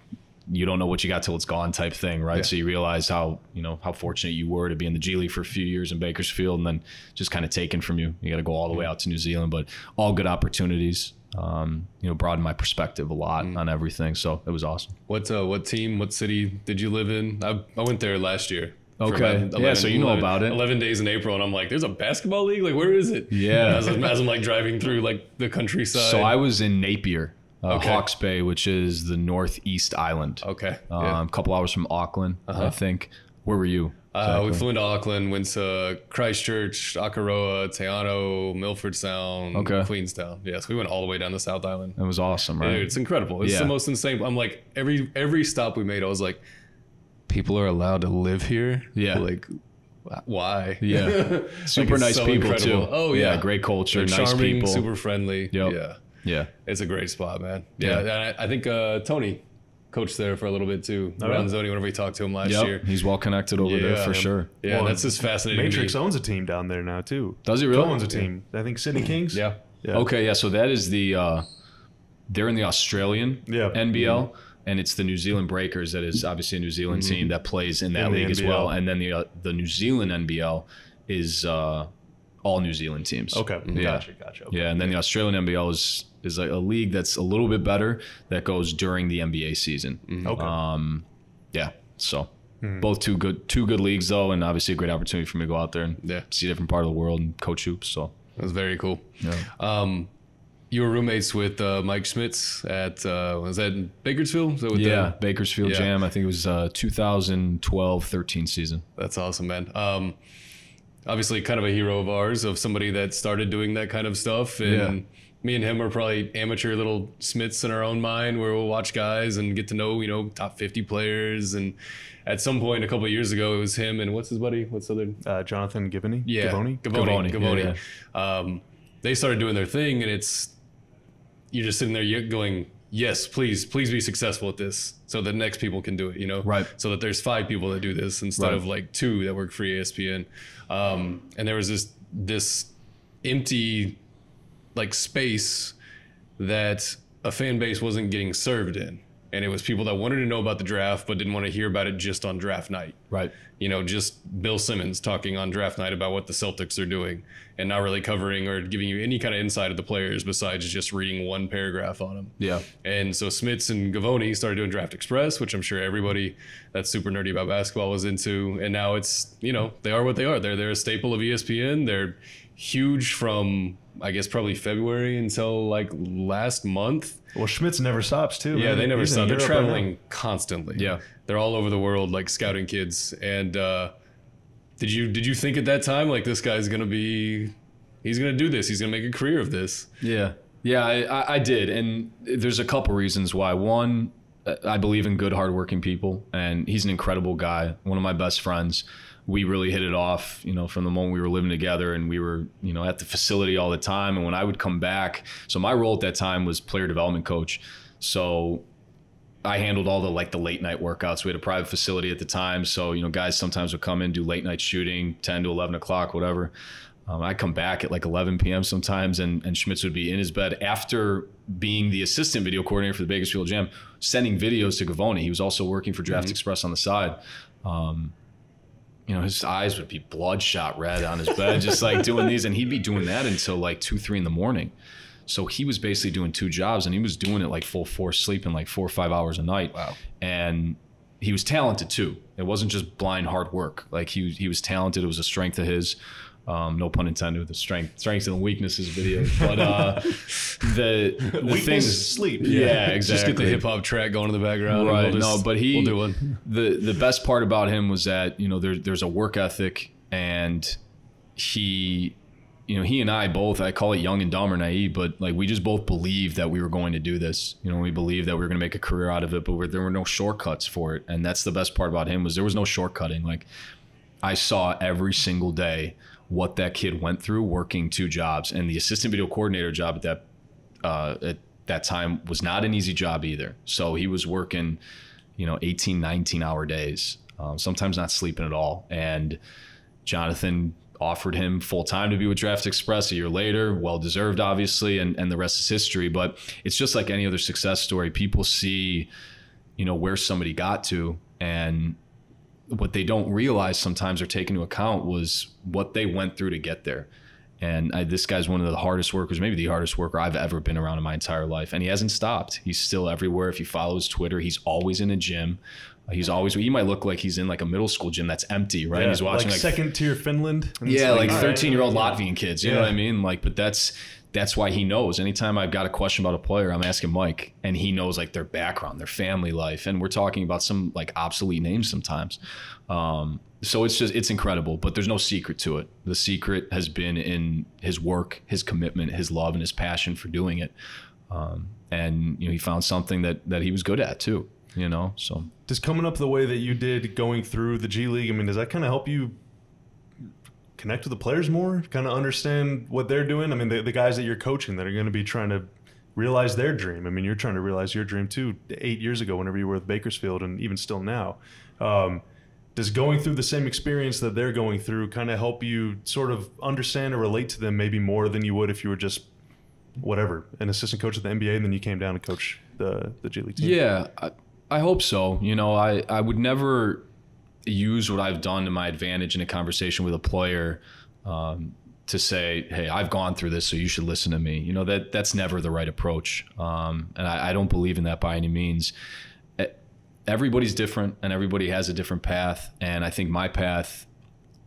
you don't know what you got till it's gone, type thing, right? Yeah. So you realize how you know how fortunate you were to be in the G League for a few years in Bakersfield, and then just kind of taken from you. You got to go all the way out to New Zealand, but all good opportunities. Um, you know, broadened my perspective a lot Mm. on everything. So it was awesome. What uh, what team, what city did you live in? I, I went there last year. Okay. about Yeah, so you know about it. Eleven days in April, and I'm like, "There's a basketball league. Like, where is it?" Yeah. As, I'm- as I'm like driving through like the countryside. So I was in Napier. uh, Okay. Hawke's Bay, which is the northeast island. Okay. Um, yeah. a couple hours from Auckland, I think. Where were you? Uh, we flew into Auckland, went to Christchurch, Akaroa, Te Anau, Milford Sound, Okay. Queenstown. Yes, we went all the way down the South Island. It was awesome, right? Dude, it's incredible. It's Yeah. the most insane. I'm like every every stop we made, I was like, people are allowed to live here. Yeah. Like, why? Yeah. Super it's nice so people incredible. too. Oh yeah, great culture, They're nice charming, people. super friendly. Yep. Yeah, yeah, it's a great spot, man. Yeah, Yeah. and I, I think uh, Tony coached there for a little bit too. Oh, around yeah? Zoni whenever we talked to him last yep. year. He's well connected over there Yeah. for sure. Yeah, Well, that's just fascinating. to Matrix me. owns a team down there now too. Does he really? Phil owns a team. I think Sydney Kings. Yeah. Yeah. Okay, yeah. So that is the uh, they're in the Australian Yeah. NBL, and it's the New Zealand Breakers that is obviously a New Zealand team that plays in that In league as well. And then the uh, the New Zealand NBL is uh, all New Zealand teams. Okay. Yeah. Gotcha. Gotcha. Okay. Yeah, and then the Australian NBL is is like a league that's a little bit better that goes during the NBA season. Okay. Um, yeah. So both two good two good leagues though, and obviously a great opportunity for me to go out there and Yeah. see a different part of the world and coach hoops. So that's very cool. yeah. Um, you were roommates with uh, Mike Schmitz at uh, was that in Bakersfield? Is that what the- Yeah, Bakersfield Yeah. Jam. I think it was uh, 2012-13 season. That's awesome, man. Um, obviously, kind of a hero of ours, of somebody that started doing that kind of stuff. And Yeah. Me and him are probably amateur little Smiths in our own mind, where we'll watch guys and get to know, you know, top fifty players. And at some point, a couple of years ago, it was him and what's his buddy? What's the other? Uh, Jonathan Givony. Yeah, Givoni? Gavoni. Gavoni, Gavoni. yeah, Um, they started doing their thing, and it's you're just sitting there going, "Yes, please, please be successful at this, so that next people can do it." You know, Right. So that there's five people that do this instead Right. of like two that work for ESPN. Um, and there was this this empty like space that a fan base wasn't getting served in. And it was people that wanted to know about the draft but didn't want to hear about it just on draft night Right. you know, just Bill Simmons talking on draft night about what the Celtics are doing and not really covering or giving you any kind of insight of the players besides just reading one paragraph on them. Yeah. And so Schmitz and Gavoni started doing Draft Express, which I'm sure everybody that's super nerdy about basketball was into. And now it's, you know, they are what they are. They're they're a staple of ESPN. They're huge from I guess probably February until like last month. Well, Schmitz never stops too. Yeah, man. they never He's stop. They're Europe right traveling constantly. Yeah. they're all over the world, like scouting kids. And uh, did you did you think at that time like this guy's gonna be, he's gonna do this, he's gonna make a career of this? Yeah. Yeah, I, I, I did. And there's a couple reasons why. One, I believe in good, hardworking people, and he's an incredible guy, one of my best friends. We really hit it off, you know, from the moment we were living together and we were, you know, at the facility all the time. And when I would come back, so my role at that time was player development coach. So I handled all the like the late night workouts. We had a private facility at the time, so you know, guys sometimes would come in do late night shooting, ten to eleven o'clock, whatever. Um, I'd come back at like 11 p.m. sometimes, and, and Schmitz would be in his bed after being the assistant video coordinator for the Bakersfield Jam, sending videos to Gavoni. He was also working for Draft Express on the side. Um, you know, his eyes would be bloodshot red on his bed, just like doing these, and he'd be doing that until like two, three in the morning. So he was basically doing two jobs, and he was doing it like full force, sleeping like four or five hours a night. Wow. And he was talented too. It wasn't just blind hard work. Like he he was talented. It was a strength of his. Um, no pun intended with the strength, strengths and weaknesses video. But uh, the the Weakness thing, sleep. yeah, exactly. Just get the hip hop track going in the background. Right. we'll just- no, but he we'll do one. the the best part about him was that you know there, there's a work ethic and he you know he and I both I call it young and dumb or naive but like we just both believed that we were going to do this you know we believed that we were going to make a career out of it but there were no shortcuts for it and that's the best part about him was there was no shortcutting like I saw every single day what that kid went through working two jobs and the assistant video coordinator job at that uh, at that time was not an easy job either. So he was working, you know, 18, 19 hour days, um, sometimes not sleeping at all. And Jonathan offered him full time to be with Draft Express a year later, well deserved, obviously, and, and the rest is history. But it's just like any other success story. People see, you know, where somebody got to and what they don't realize sometimes or take into account was what they went through to get there. And I, this guy's one of the hardest workers, maybe the hardest worker I've ever been around in my entire life. And he hasn't stopped. He's still everywhere. If you follow his Twitter, he's always in a gym. Uh, he's always he might look like he's in like a middle school gym that's empty, right? Yeah, he's watching like, like, second tier Finland. yeah, like all right, 13 year old. Latvian kids. You know what I mean? Like, but that's that's why he knows. Anytime I've got a question about a player, I'm asking Mike, and he knows like their background, their family life, and we're talking about some like obsolete names sometimes. Um, so it's just it's incredible, but there's no secret to it. The secret has been in his work, his commitment, his love, and his passion for doing it. Um, and you know, he found something that that he was good at too. You know, so Does coming up the way that you did going through the G League, I mean, does that kind of help you connect with the players more? Kind of understand what they're doing? I mean, the, the guys that you're coaching that are going to be trying to realize their dream. I mean, you're trying to realize your dream too eight years ago, whenever you were with Bakersfield, and even still now. Um, does going through the same experience that they're going through kind of help you sort of understand or relate to them maybe more than you would if you were just whatever an assistant coach at the NBA and then you came down to coach the the G League team? Yeah, I, I hope so. You know, I, I would never use what I've done to my advantage in a conversation with a player um, to say, "Hey, I've gone through this, so you should listen to me." You know that that's never the right approach, um, and I, I don't believe in that by any means. Everybody's different, and everybody has a different path. And I think my path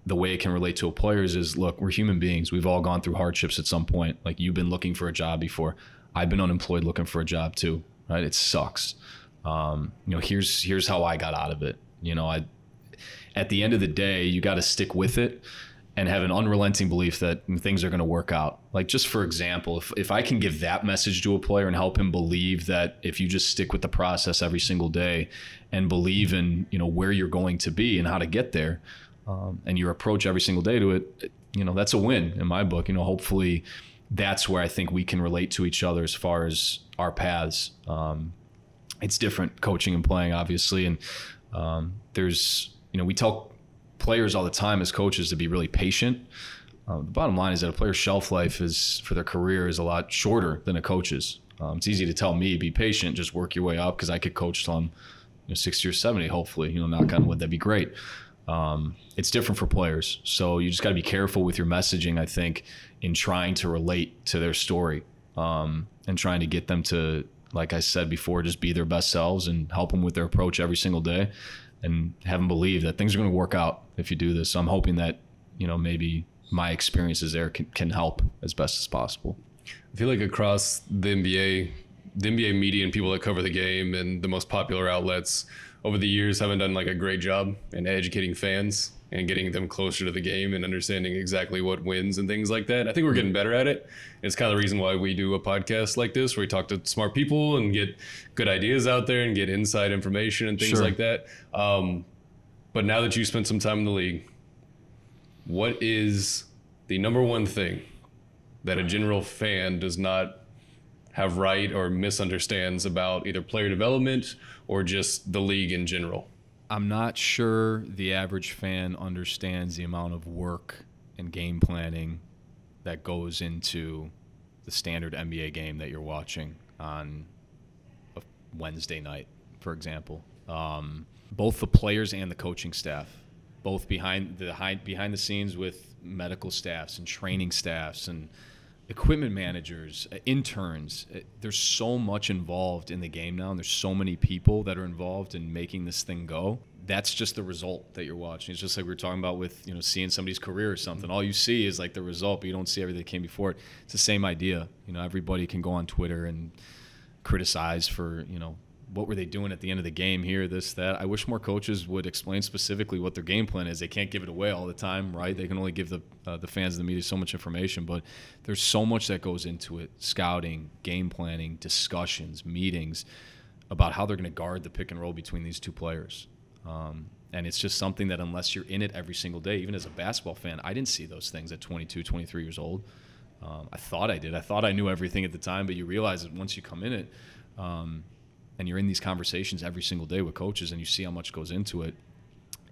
the way it can relate to a players is look, we're human beings. We've all gone through hardships at some point. Like you've been looking for a job before. I've been unemployed looking for a job too. Right? It sucks. Um, you know, here's here's how I got out of it. You know, I at the end of the day, you got to stick with it and have an unrelenting belief that things are going to work out. Like just for example, if if I can give that message to a player and help him believe that if you just stick with the process every single day and believe in, you know, where you're going to be and how to get there, um, and your approach every single day to it, you know, that's a win in my book. You know, hopefully that's where I think we can relate to each other as far as our paths. Um, it's different coaching and playing, obviously, and um, there's, you know, we tell players all the time as coaches to be really patient. Uh, the bottom line is that a player's shelf life is for their career is a lot shorter than a coach's. Um, it's easy to tell me be patient, just work your way up because I could coach till I'm you know, 60 or 70, hopefully. You know, knock on wood, that'd be great um, it's different for players. So you just got to be careful with your messaging, I think, in trying to relate to their story um, and trying to get them to, like I said before, just be their best selves and help them with their approach every single day and have them believe that things are going to work out if you do this. So I'm hoping that, you know, maybe my experiences there can, can help as best as possible. I feel like across the NBA, the NBA media and people that cover the game and the most popular outlets over the years haven't done like a great job in educating fans and getting them closer to the game and understanding exactly what wins and things like that. I think we're getting better at it. It's kind of the reason why we do a podcast like this where we talk to smart people and get good ideas out there and get inside information and things Sure. like that. Um, but now that you spent some time in the league, what is the number one thing that a general fan does not have right or misunderstands about either player development or just the league in general? I'm not sure the average fan understands the amount of work and game planning that goes into the standard NBA game that you're watching on a Wednesday night, for example. Um, both the players and the coaching staff, both behind the behind, behind the scenes with medical staffs and training staffs and equipment managers, uh, interns. Uh, There's so much involved in the game now, and there's so many people that are involved in making this thing go. That's just the result that you're watching. It's just like we were talking about with you know seeing somebody's career or something. All you see is like the result, but you don't see everything that came before it. It's the same idea. You know, everybody can go on Twitter and criticize for you know what were they doing at the end of the game here this that? I wish more coaches would explain specifically what their game plan is. They can't give it away all the time right? They can only give the uh, the fans and the media so much information but there's so much that goes into it. Scouting game planning discussions meetings about how they're going to guard the pick and roll between these two players. Um, and it's just something that unless you're in it every single day even as a basketball fan i didn't see those things at 22 23 years old. Um, I thought I did. I thought I knew everything at the time, but you realize that once you come in it, um, and you're in these conversations every single day with coaches, and you see how much goes into it,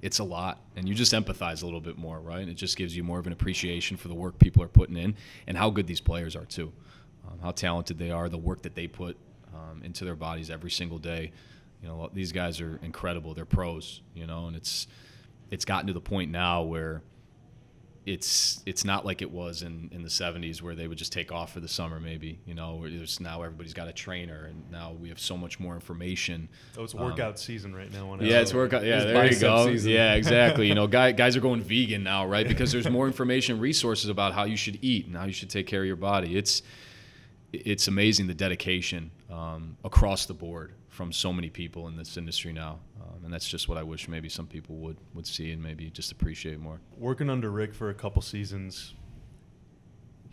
it's a lot, and you just empathize a little bit more, right? and It just gives you more of an appreciation for the work people are putting in and how good these players are too, um, how talented they are, the work that they put um, into their bodies every single day. You know, these guys are incredible. They're pros, you know, and it's it's gotten to the point now where it's it's not like it was in, in the 70s where they would just take off for the summer maybe you know where there's now everybody's got a trainer and now we have so much more information. Oh, it's workout season right now. On Um, yeah it's workout yeah It's there you go. season. yeah exactly you know guy, guys are going vegan now right? Because there's more information resources about how you should eat and how you should take care of your body. It's it's amazing the dedication um, across the board from so many people in this industry now um, and that's just what I wish maybe some people would would see and maybe just appreciate more Working under Rick for a couple seasons.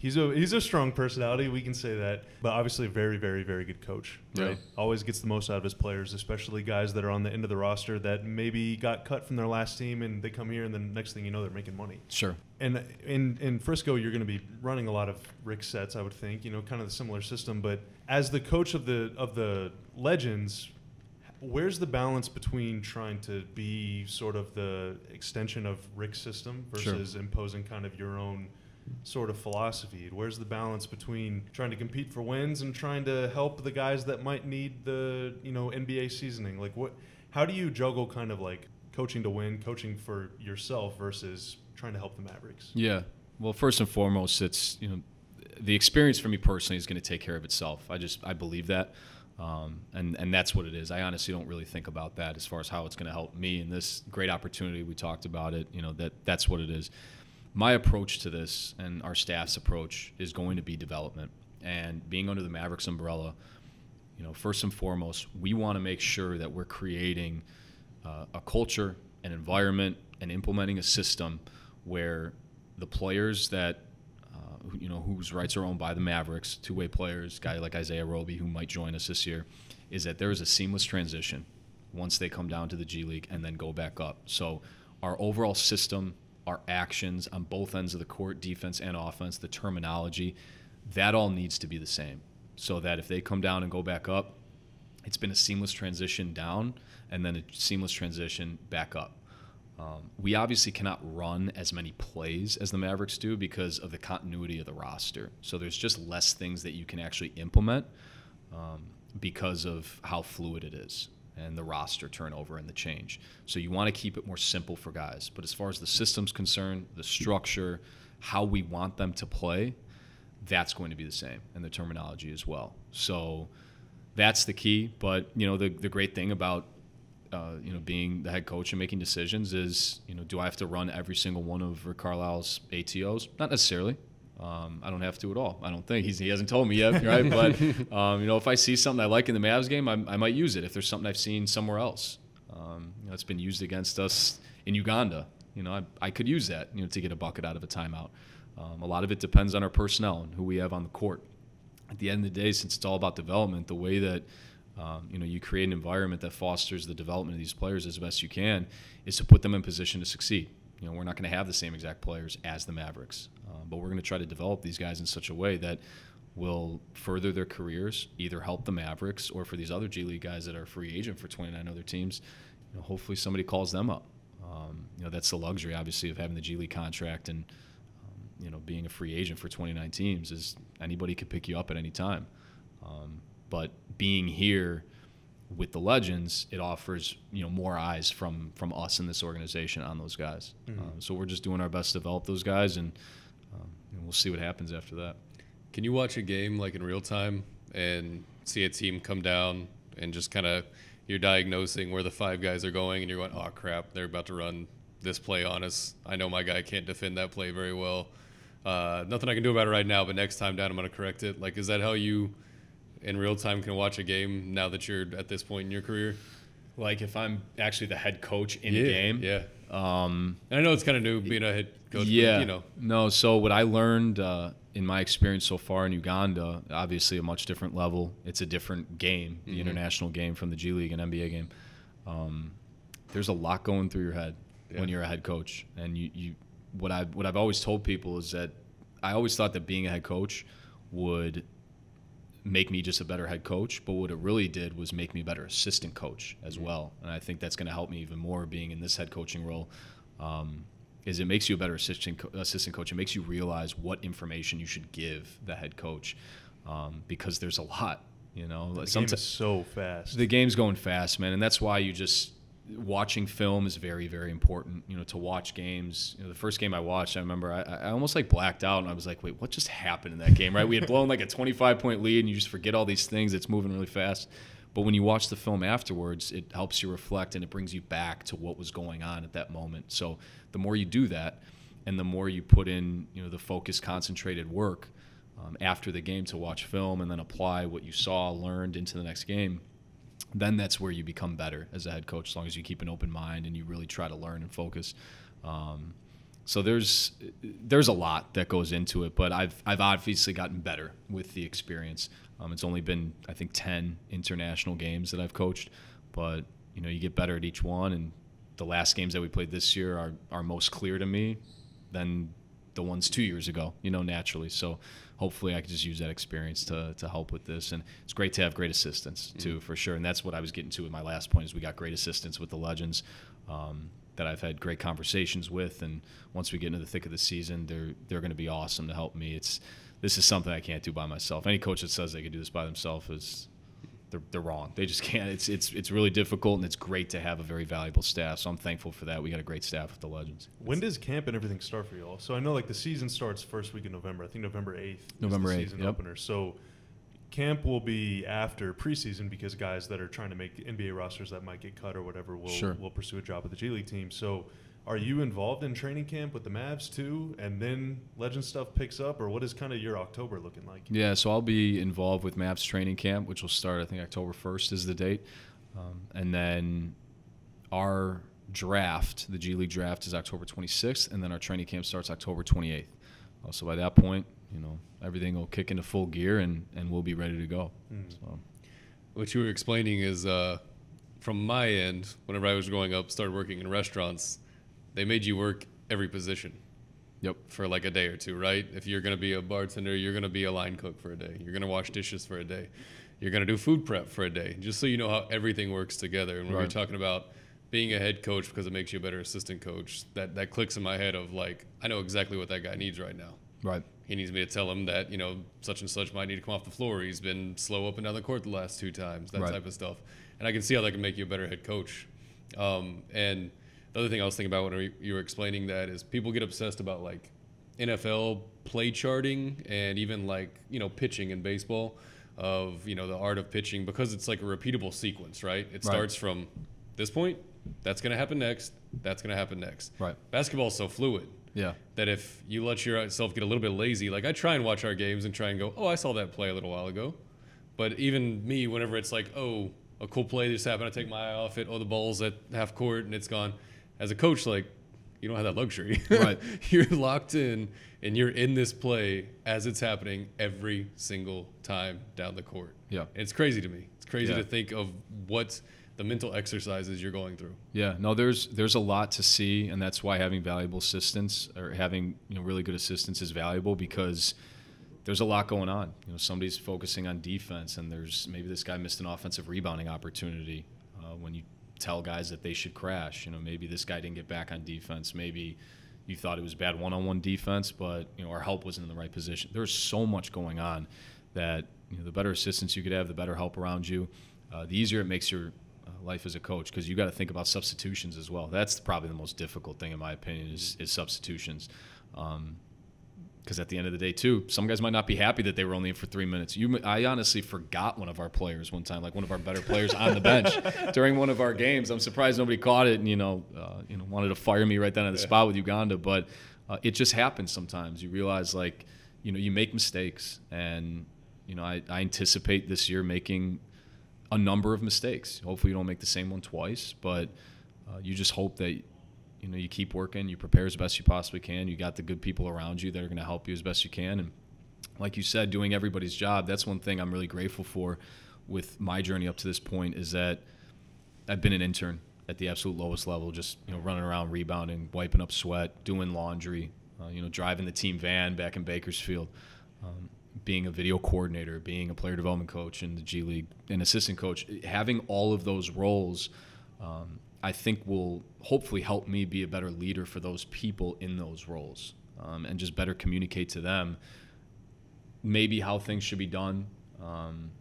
He's a he's a strong personality, we can say that, but obviously a very very very good coach. Yeah. Right, always gets the most out of his players, especially guys that are on the end of the roster that maybe got cut from their last team and they come here and then next thing you know they're making money. sure And in in Frisco, you're going to be running a lot of Rick sets, I would think. You know, kind of the similar system. But as the coach of the of the Legends, where's the balance between trying to be sort of the extension of Rick's system Sure. versus imposing kind of your own sort of philosophy? Where's the balance between trying to compete for wins and trying to help the guys that might need the you know NBA seasoning? Like what? How do you juggle kind of like coaching to win, coaching for yourself versus trying to help the Mavericks? Yeah. Well, first and foremost, it's you know, the experience for me personally is going to take care of itself. I just I believe that, um, and and that's what it is. I honestly don't really think about that as far as how it's going to help me in this great opportunity. We talked about it. You know that that's what it is. My approach to this and our staff's approach is going to be development and being under the Mavericks umbrella. You know, first and foremost, we want to make sure that we're creating uh, a culture, an environment, and implementing a system where the players that uh, you know whose rights are owned by the Mavericks, two-way players, guy like Isaiah Roby who might join us this year, is that there is a seamless transition once they come down to the G League and then go back up. So our overall system, our actions on both ends of the court, defense and offense, the terminology, that all needs to be the same. So that if they come down and go back up, it's been a seamless transition down and then a seamless transition back up. Um, we obviously cannot run as many plays as the Mavericks do because of the continuity of the roster. So there's just less things that you can actually implement um, because of how fluid it is and the roster turnover and the change. So you want to keep it more simple for guys. But as far as the system's concerned, the structure, how we want them to play, that's going to be the same and the terminology as well. So that's the key. But you know, the the great thing about uh, you know being the head coach and making decisions is you know do I have to run every single one of Rick Carlisle's ATOs? Not necessarily. Um, I don't have to at all. I don't think he's, he hasn't told me yet, right? But um, you know, if I see something I like in the Mavs game, I, I might use it. If there's something I've seen somewhere else, um, you know, it's been used against us in Uganda. You know, I, I could use that, you know, to get a bucket out of a timeout. Um, a lot of it depends on our personnel and who we have on the court. At the end of the day, since it's all about development, the way that um, you know you create an environment that fosters the development of these players as best you can is to put them in position to succeed. You know, we're not going to have the same exact players as the Mavericks, uh, but we're going to try to develop these guys in such a way that will further their careers, either help the Mavericks or for these other G League guys that are free agent for 29 other teams. You know, hopefully somebody calls them up. Um, you know, that's the luxury, obviously, of having the G League contract and um, you know being a free agent for 29 teams is anybody could pick you up at any time. Um, but being here with the legends, it offers you know more eyes from from us in this organization on those guys. Um, so we're just doing our best to develop those guys, and, and we'll see what happens after that. Can you watch a game like in real time and see a team come down and just kind of you're diagnosing where the five guys are going and you're going, oh crap, they're about to run this play on us. I know my guy can't defend that play very well. Uh, nothing I can do about it right now, but next time down, I'm going to correct it. Like, is that how you in real time can watch a game now that you're at this point in your career? Like if I'm actually the head coach in yeah. a game, Yeah. Um, And I know it's kind of new being a head yeah, you know. No, so what I learned uh, in my experience so far in Uganda, obviously a much different level. It's a different game, the Mhm. international game from the G League and NBA game. Um, there's a lot going through your head when you're a head coach, and you, you what I what I've always told people is that I always thought that being a head coach would make me just a better head coach, but what it really did was make me a better assistant coach as well. And I think that's going to help me even more being in this head coaching role. Um, is it makes you a better assistant co- assistant coach. It makes you realize what information you should give the head coach um, because there's a lot. You know, The game is so fast. the game's going fast, man, and that's why you just watching film is very very important you know to watch games you know the first game i watched i remember i, I almost like blacked out and i was like wait what just happened in that game right we had blown like a 25 point lead and you just forget all these things it's moving really fast but when you watch the film afterwards it helps you reflect and it brings you back to what was going on at that moment. So the more you do that and the more you put in you know the focused concentrated work um, after the game to watch film and then apply what you saw learned into the next game then that's where you become better as a head coach as long as you keep an open mind and you really try to learn and focus. Um, so there's there's a lot that goes into it but i've i've obviously gotten better with the experience um, it's only been i think 10 international games that i've coached but you know you get better at each one and the last games that we played this year are are most clear to me than the ones two years ago you know naturally so hopefully I can just use that experience to, to help with this. And it's great to have great assistants too, mm for sure. And that's what I was getting to with my last point is we got great assistance with the legends um, that I've had great conversations with. And once we get into the thick of the season, they're they're going to be awesome to help me. It's this is something I can't do by myself. Any coach that says they can do this by themselves is they're, they're wrong. They just can't. It's it's it's really difficult, and it's great to have a very valuable staff. So I'm thankful for that. We got a great staff with the Legends. When does camp and everything start for y'all? So I know like the season starts first week of November. I think November eighth. November eighth. Season yep. opener. So camp will be after preseason because guys that are trying to make NBA rosters that might get cut or whatever will sure. will pursue a job with the G League team. So are you involved in training camp with the Mavs too? And then legend stuff picks up, or what is kind of your October looking like? Yeah, so I'll be involved with Mavs training camp, which will start, I think, October 1st is the date. Um, and then our draft, the G League draft, is October 26th, and then our training camp starts October 28th. Uh, so by that point, you know, everything will kick into full gear and, and we'll be ready to go. Mm. So. What you were explaining is uh, from my end, whenever I was growing up, started working in restaurants they made you work every position. Yep. For like a day or two, right? If you're going to be a bartender, you're going to be a line cook for a day. You're going to wash dishes for a day. You're going to do food prep for a day, just so you know how everything works together. And when right. we're talking about being a head coach because it makes you a better assistant coach, that, that clicks in my head of like, I know exactly what that guy needs right now. Right. He needs me to tell him that, you know, such and such might need to come off the floor. He's been slow up and down the court the last two times, that right. type of stuff. And I can see how that can make you a better head coach. Um, and the other thing I was thinking about when you were explaining that is people get obsessed about like NFL play charting and even like you know pitching in baseball of you know the art of pitching because it's like a repeatable sequence, right? It starts from this point, that's going to happen next, that's going to happen next. Right. Basketball's so fluid. Yeah. That if you let yourself get a little bit lazy, like I try and watch our games and try and go, oh, I saw that play a little while ago. But even me, whenever it's like, oh, a cool play just happened, I take my eye off it. Oh, the ball's at half court and it's gone as a coach, like you don't have that luxury. Right. you're locked in and you're in this play as it's happening every single time down the court. Yeah. And it's crazy to me. It's crazy yeah. to think of what the mental exercises you're going through. Yeah. No, there's there's a lot to see and that's why having valuable assistants or having, you know, really good assistants is valuable because there's a lot going on. You know, somebody's focusing on defense, and there's maybe this guy missed an offensive rebounding opportunity. Uh, when you tell guys that they should crash. You know, maybe this guy didn't get back on defense. Maybe you thought it was bad one-on-one defense, but you know our help wasn't in the right position. There's so much going on that you know, the better assistance you could have, the better help around you, uh, the easier it makes your life as a coach because you got to think about substitutions as well. That's probably the most difficult thing in my opinion is, is substitutions. Um, because at the end of the day, too, some guys might not be happy that they were only in for three minutes. You, I honestly forgot one of our players one time, like one of our better players on the bench during one of our games. I'm surprised nobody caught it and you know, uh, you know, wanted to fire me right then on the yeah. spot with Uganda. But uh, it just happens sometimes. You realize like, you know, you make mistakes, and you know, I, I anticipate this year making a number of mistakes. Hopefully, you don't make the same one twice, but uh, you just hope that you know you keep working you prepare as best you possibly can you got the good people around you that are going to help you as best you can and like you said doing everybody's job that's one thing i'm really grateful for with my journey up to this point is that i've been an intern at the absolute lowest level just you know running around rebounding wiping up sweat doing laundry uh, you know driving the team van back in bakersfield um, being a video coordinator being a player development coach in the g league an assistant coach having all of those roles um, I think will hopefully help me be a better leader for those people in those roles um, and just better communicate to them maybe how things should be done. Um,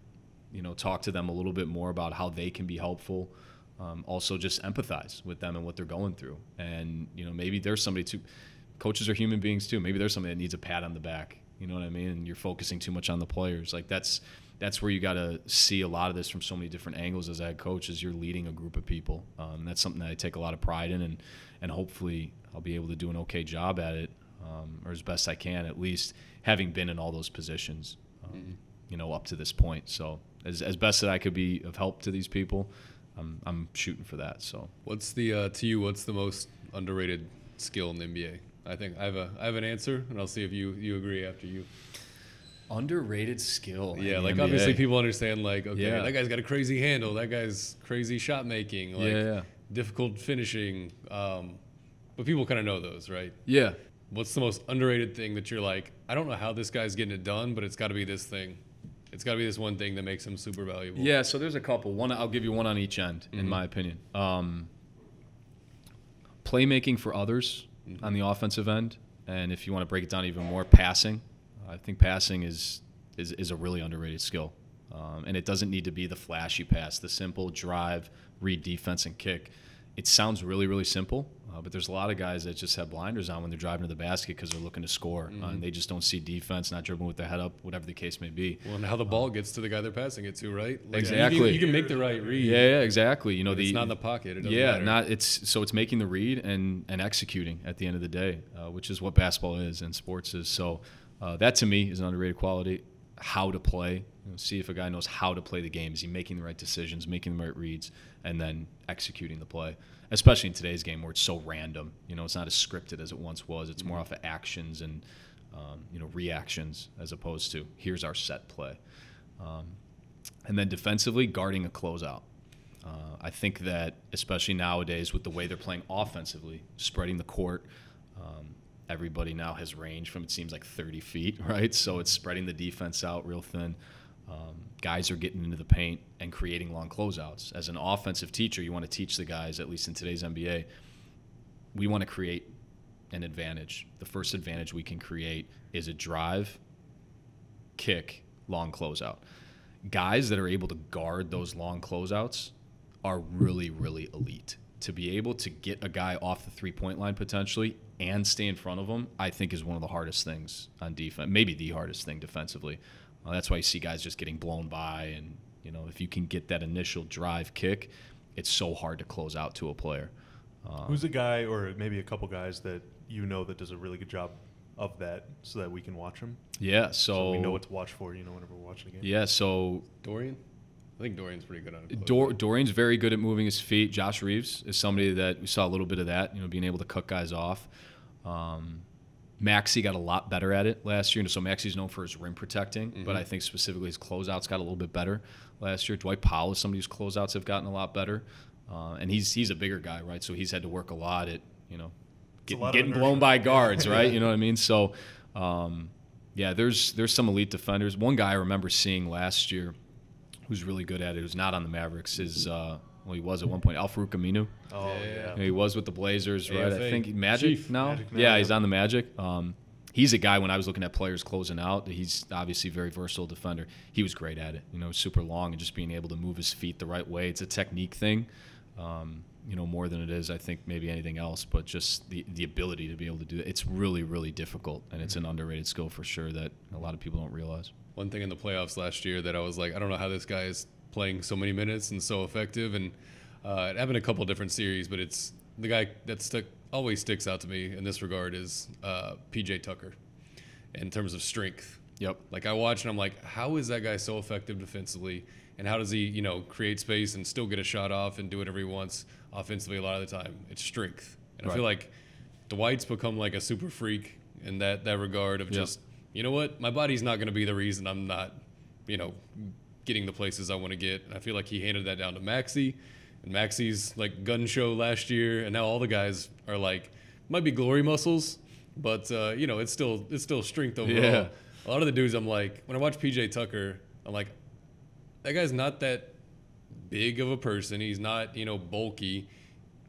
you know, talk to them a little bit more about how they can be helpful. Um, also, just empathize with them and what they're going through. And you know, maybe there's somebody too. Coaches are human beings too. Maybe there's somebody that needs a pat on the back. You know what I mean? And you're focusing too much on the players. Like that's that's where you got to see a lot of this from so many different angles as a head coach. Is you're leading a group of people. Um, that's something that I take a lot of pride in, and and hopefully I'll be able to do an okay job at it, um, or as best I can, at least having been in all those positions. Um, mm-hmm. You know, up to this point. So as as best that I could be of help to these people, I'm I'm shooting for that. So what's the uh, to you? What's the most underrated skill in the NBA? I think I have a I have an answer, and I'll see if you you agree after you. Underrated skill. Yeah, like NBA. obviously people understand like okay, yeah. that guy's got a crazy handle, that guy's crazy shot making, like yeah. difficult finishing. Um, but people kind of know those, right? Yeah. What's the most underrated thing that you're like, I don't know how this guy's getting it done, but it's got to be this thing. It's got to be this one thing that makes him super valuable. Yeah, so there's a couple. One, I'll give you one on each end, mm-hmm. in my opinion. Um, playmaking for others mm-hmm. on the offensive end, and if you want to break it down even more, passing. I think passing is is, is a really underrated skill, um, and it doesn't need to be the flashy pass, the simple drive, read defense, and kick. It sounds really really simple, uh, but there's a lot of guys that just have blinders on when they're driving to the basket because they're looking to score, mm-hmm. uh, and they just don't see defense, not dribbling with their head up, whatever the case may be. Well, and how the ball um, gets to the guy they're passing it to, right? Like, exactly. You can, you can, make the right read. Yeah, yeah exactly. You know, the, it's not in the pocket. yeah, matter. not it's so it's making the read and and executing at the end of the day, uh, which is what basketball is and sports is. So uh, that to me is an underrated quality. How to play, you know, see if a guy knows how to play the game. Is he making the right decisions, making the right reads, and then executing the play? Especially in today's game where it's so random. You know, it's not as scripted as it once was. It's more mm-hmm. off of actions and um, you know reactions as opposed to here's our set play. Um, and then defensively, guarding a closeout. Uh, I think that especially nowadays with the way they're playing offensively, spreading the court. Um, everybody now has range from it seems like 30 feet, right? So it's spreading the defense out real thin. Um, guys are getting into the paint and creating long closeouts. As an offensive teacher, you want to teach the guys, at least in today's NBA, we want to create an advantage. The first advantage we can create is a drive, kick, long closeout. Guys that are able to guard those long closeouts are really, really elite. To be able to get a guy off the three point line potentially and stay in front of them, I think is one of the hardest things on defense. Maybe the hardest thing defensively. Uh, that's why you see guys just getting blown by, and you know if you can get that initial drive kick, it's so hard to close out to a player. Um, Who's a guy, or maybe a couple guys that you know that does a really good job of that, so that we can watch them? Yeah, so, so we know what to watch for. You know, whenever we're watching a game. Yeah, so Dorian. I think Dorian's pretty good on it. Dor- Dorian's very good at moving his feet. Josh Reaves is somebody that we saw a little bit of that, you know, being able to cut guys off. Um, Maxi got a lot better at it last year. And So Maxi's known for his rim protecting, mm-hmm. but I think specifically his closeouts got a little bit better last year. Dwight Powell is somebody whose closeouts have gotten a lot better, uh, and he's he's a bigger guy, right? So he's had to work a lot at you know get, getting blown by guards, right? you know what I mean? So um, yeah, there's there's some elite defenders. One guy I remember seeing last year who's really good at it, who's not on the Mavericks, is uh, well, he was at one point. Al-Farouq Aminu. Oh yeah. he was with the Blazers, right? I think Magic Chief. now. Magic yeah, he's on the Magic. Um, he's a guy when I was looking at players closing out. He's obviously a very versatile defender. He was great at it. You know, super long and just being able to move his feet the right way. It's a technique thing. Um, you know, more than it is, I think, maybe anything else, but just the, the ability to be able to do it. It's really, really difficult, and it's an underrated skill for sure that a lot of people don't realize. One thing in the playoffs last year that I was like, I don't know how this guy is playing so many minutes and so effective. And uh, having a couple different series, but it's the guy that stuck always sticks out to me in this regard is uh, PJ Tucker in terms of strength. Yep. Like I watch and I'm like, how is that guy so effective defensively? And how does he, you know, create space and still get a shot off and do whatever he wants offensively a lot of the time? It's strength. And right. I feel like Dwight's become like a super freak in that that regard of yep. just, you know what, my body's not going to be the reason I'm not, you know, getting the places I want to get. And I feel like he handed that down to Maxi. And Maxi's like gun show last year, and now all the guys are like might be glory muscles, but uh, you know it's still it's still strength overall. Yeah. A lot of the dudes, I'm like when I watch PJ Tucker, I'm like that guy's not that big of a person. He's not you know bulky.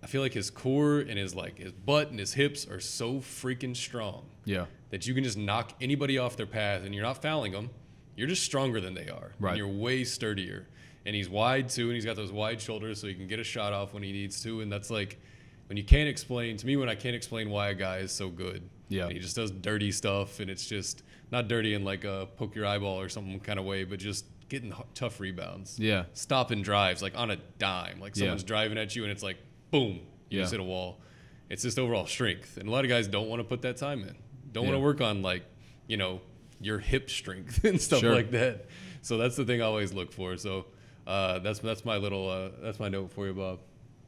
I feel like his core and his like his butt and his hips are so freaking strong. Yeah. That you can just knock anybody off their path, and you're not fouling them. You're just stronger than they are. Right. you're way sturdier. and he's wide too, and he's got those wide shoulders, so he can get a shot off when he needs to, and that's like when you can't explain to me when I can't explain why a guy is so good. Yeah. And he just does dirty stuff, and it's just not dirty in like a poke your eyeball or something kind of way, but just getting h- tough rebounds. Yeah. Stopping drives like on a dime, like Yeah. someone's driving at you, and it's like boom, you Yeah. just hit a wall. It's just overall strength, and a lot of guys don't want to put that time in. Don't want to work on like you know your hip strength and stuff Sure. like that. So that's the thing I always look for. So uh, that's that's my little uh, that's my note for you, Bob.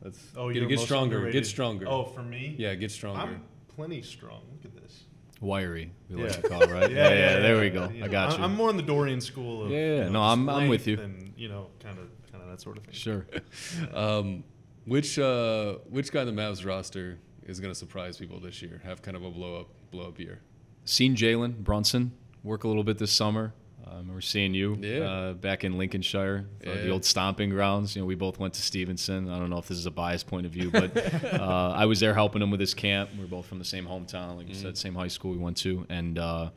That's Oh, get, get stronger. underrated. Get stronger. Oh, for me? yeah, get stronger. I'm plenty strong. Look at this. Wiry, we like to call it, right? yeah, yeah, There we go. you I got you. I'm more in the Dorian school of Yeah, yeah, you know, no, I'm- I'm with you. And you know, kind of, kind of that sort of thing. sure. Um, which uh, which guy in the Mavs roster is going to surprise people this year? Have kind of a blow up blow up year. Seen Jalen Brunson work a little bit this summer. Um, we're seeing you Yeah. uh, back in Lincolnshire, uh, the old stomping grounds. You know, we both went to Stevenson. I don't know if this is a biased point of view, but uh, I was there helping him with his camp. We're both from the same hometown, like you said, same high school we went to, and uh,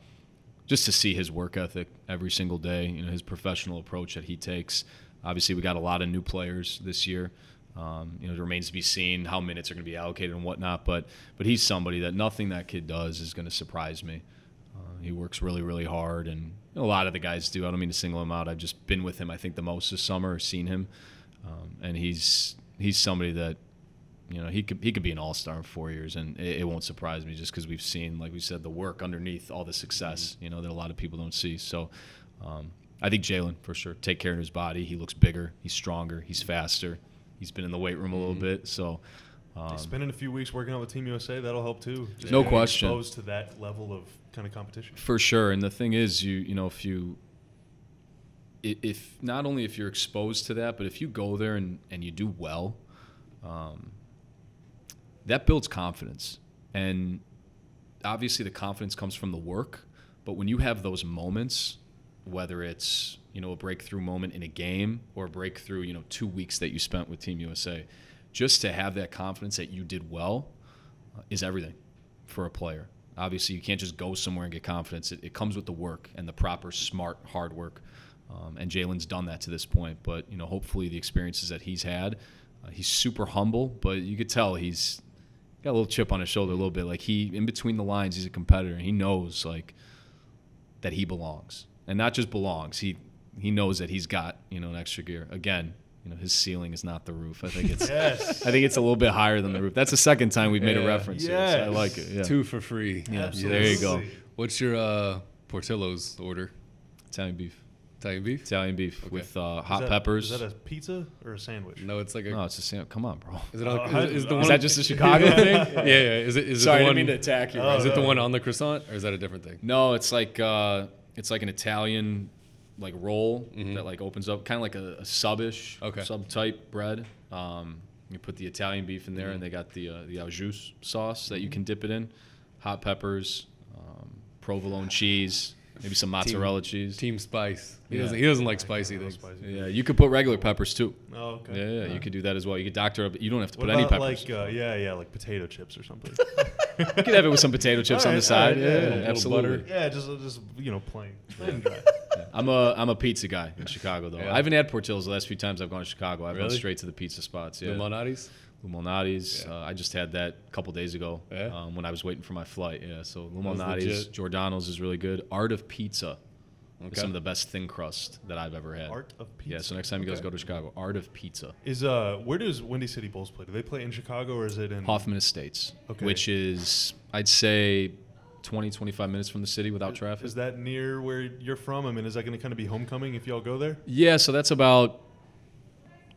just to see his work ethic every single day, you know, his professional approach that he takes. Obviously, we got a lot of new players this year. Um, you know, it remains to be seen how minutes are going to be allocated and whatnot. But but he's somebody that nothing that kid does is going to surprise me. He works really really hard, and a lot of the guys do. I don't mean to single him out. I've just been with him. I think the most this summer, or seen him, um, and he's he's somebody that you know he could he could be an all star in four years, and it, it won't surprise me just because we've seen, like we said, the work underneath all the success. You know that a lot of people don't see. So. Um, I think Jalen for sure take care of his body. He looks bigger. He's stronger. He's faster. He's been in the weight room a little bit. So um, Spending a few weeks working out with Team USA, that'll help too. Just No question. Exposed to that level of kind of competition. For sure, and the thing is, you you know, if you if not only if you're exposed to that, but if you go there and and you do well, um, that builds confidence, and obviously the confidence comes from the work. But when you have those moments, whether it's you know a breakthrough moment in a game or a breakthrough, you know, two weeks that you spent with Team USA, just to have that confidence that you did well uh, is everything for a player. Obviously, you can't just go somewhere and get confidence. It, it comes with the work and the proper, smart, hard work. Um, and Jalen's done that to this point. But you know, hopefully, the experiences that he's had, uh, he's super humble. But you could tell he's got a little chip on his shoulder a little bit. Like he, in between the lines, he's a competitor. He knows like that he belongs, and not just belongs. He he knows that he's got you know an extra gear. Again, you know his ceiling is not the roof. I think it's Yes. I think it's a little bit higher than the roof. That's the second time we've made a reference. to it, so I like it. Yeah. Two for free. Yeah, Absolutely. there you go. What's your uh, Portillo's order? Italian beef. Italian beef? Italian beef Okay. with uh, Is hot that- peppers. Is that a pizza or a sandwich? No, it's like a. no, it's a sandwich. Come on, bro. Is it, on, Uh, is, how- it- is the one? Is that just a Chicago thing? yeah, yeah. Is it? Is Sorry, it I the one? didn't mean to attack you. Oh, is it the one on the croissant, or is that a different thing? No, it's like uh, it's like an Italian like roll Mhm. that like opens up, kind of like a, a subish, Okay. sub type bread. Um, you put the Italian beef in there, Mhm. and they got the uh, the au jus sauce that you can dip it in, hot peppers, um, provolone cheese, maybe some mozzarella cheese. Team Spice. He Yeah. doesn't. He doesn't like spicy things. spicy. Yeah, you could put regular peppers too. Oh, okay. Yeah, yeah, you could do that as well. You could doctor up. You don't have to What put any about peppers. like uh, yeah, yeah, like potato chips or something? you could have it with some potato chips on the side. alright, yeah, yeah, yeah, absolutely. yeah, just just you know, plain, plain dry. I'm a I'm a pizza guy in Chicago though. I haven't had Portillo's the last few times I've gone to Chicago. I've gone straight to the pizza spots. Yeah, Limonades. Lou Malnati's. Yeah. Uh, I just had that a couple days ago um, when I was waiting for my flight. Yeah, so Lou Malnati's. Giordano's is really good. Art of Pizza. Is Okay. Some of the best thin crust that I've ever had. Art of pizza. Yeah, so next time you guys Okay. go to Chicago, Art of Pizza. Is uh, where does Windy City Bulls play? Do they play in Chicago or is it in Hoffman Estates, Okay. which is, I'd say, 20, 25 minutes from the city without traffic. Is that near where you're from? I mean, is that going to kind of be homecoming if y'all go there? Yeah, so that's about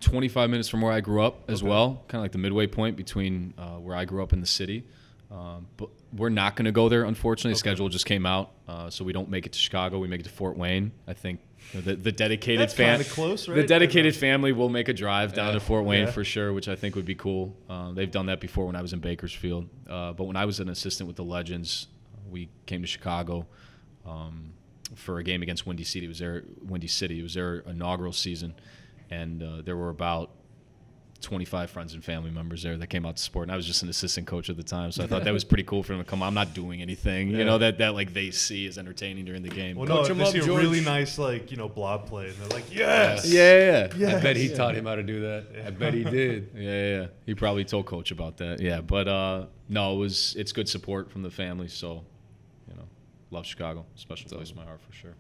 25 minutes from where I grew up as Okay. well, kind of like the midway point between uh, where I grew up in the city. Um, but we're not going to go there, unfortunately. The schedule just came out, uh, so we don't make it to Chicago. We make it to Fort Wayne. I think you know, the, the dedicated That's fan, close, the right? dedicated family will make a drive down Yeah. to Fort Wayne Yeah. for sure, which I think would be cool. Uh, they've done that before when I was in Bakersfield, uh, but when I was an assistant with the Legends, we came to Chicago um, for a game against Windy City. It was their Windy City. It was their inaugural season, and uh, there were about 25 friends and family members there that came out to support. And I was just an assistant coach at the time, so I thought that was pretty cool for them to come. I'm not doing anything, you know, that that like they see as entertaining during the game. Well, Coach no, him they up, see a really nice, like, you know, blob play, and they're like, yes! yeah, yeah, I bet he Yes. taught him how to do that. I bet he did. Yeah, yeah, yeah. He probably told coach about that. Yeah, but uh, no, it was it's good support from the family. So, you know, love Chicago, special place in my heart for sure.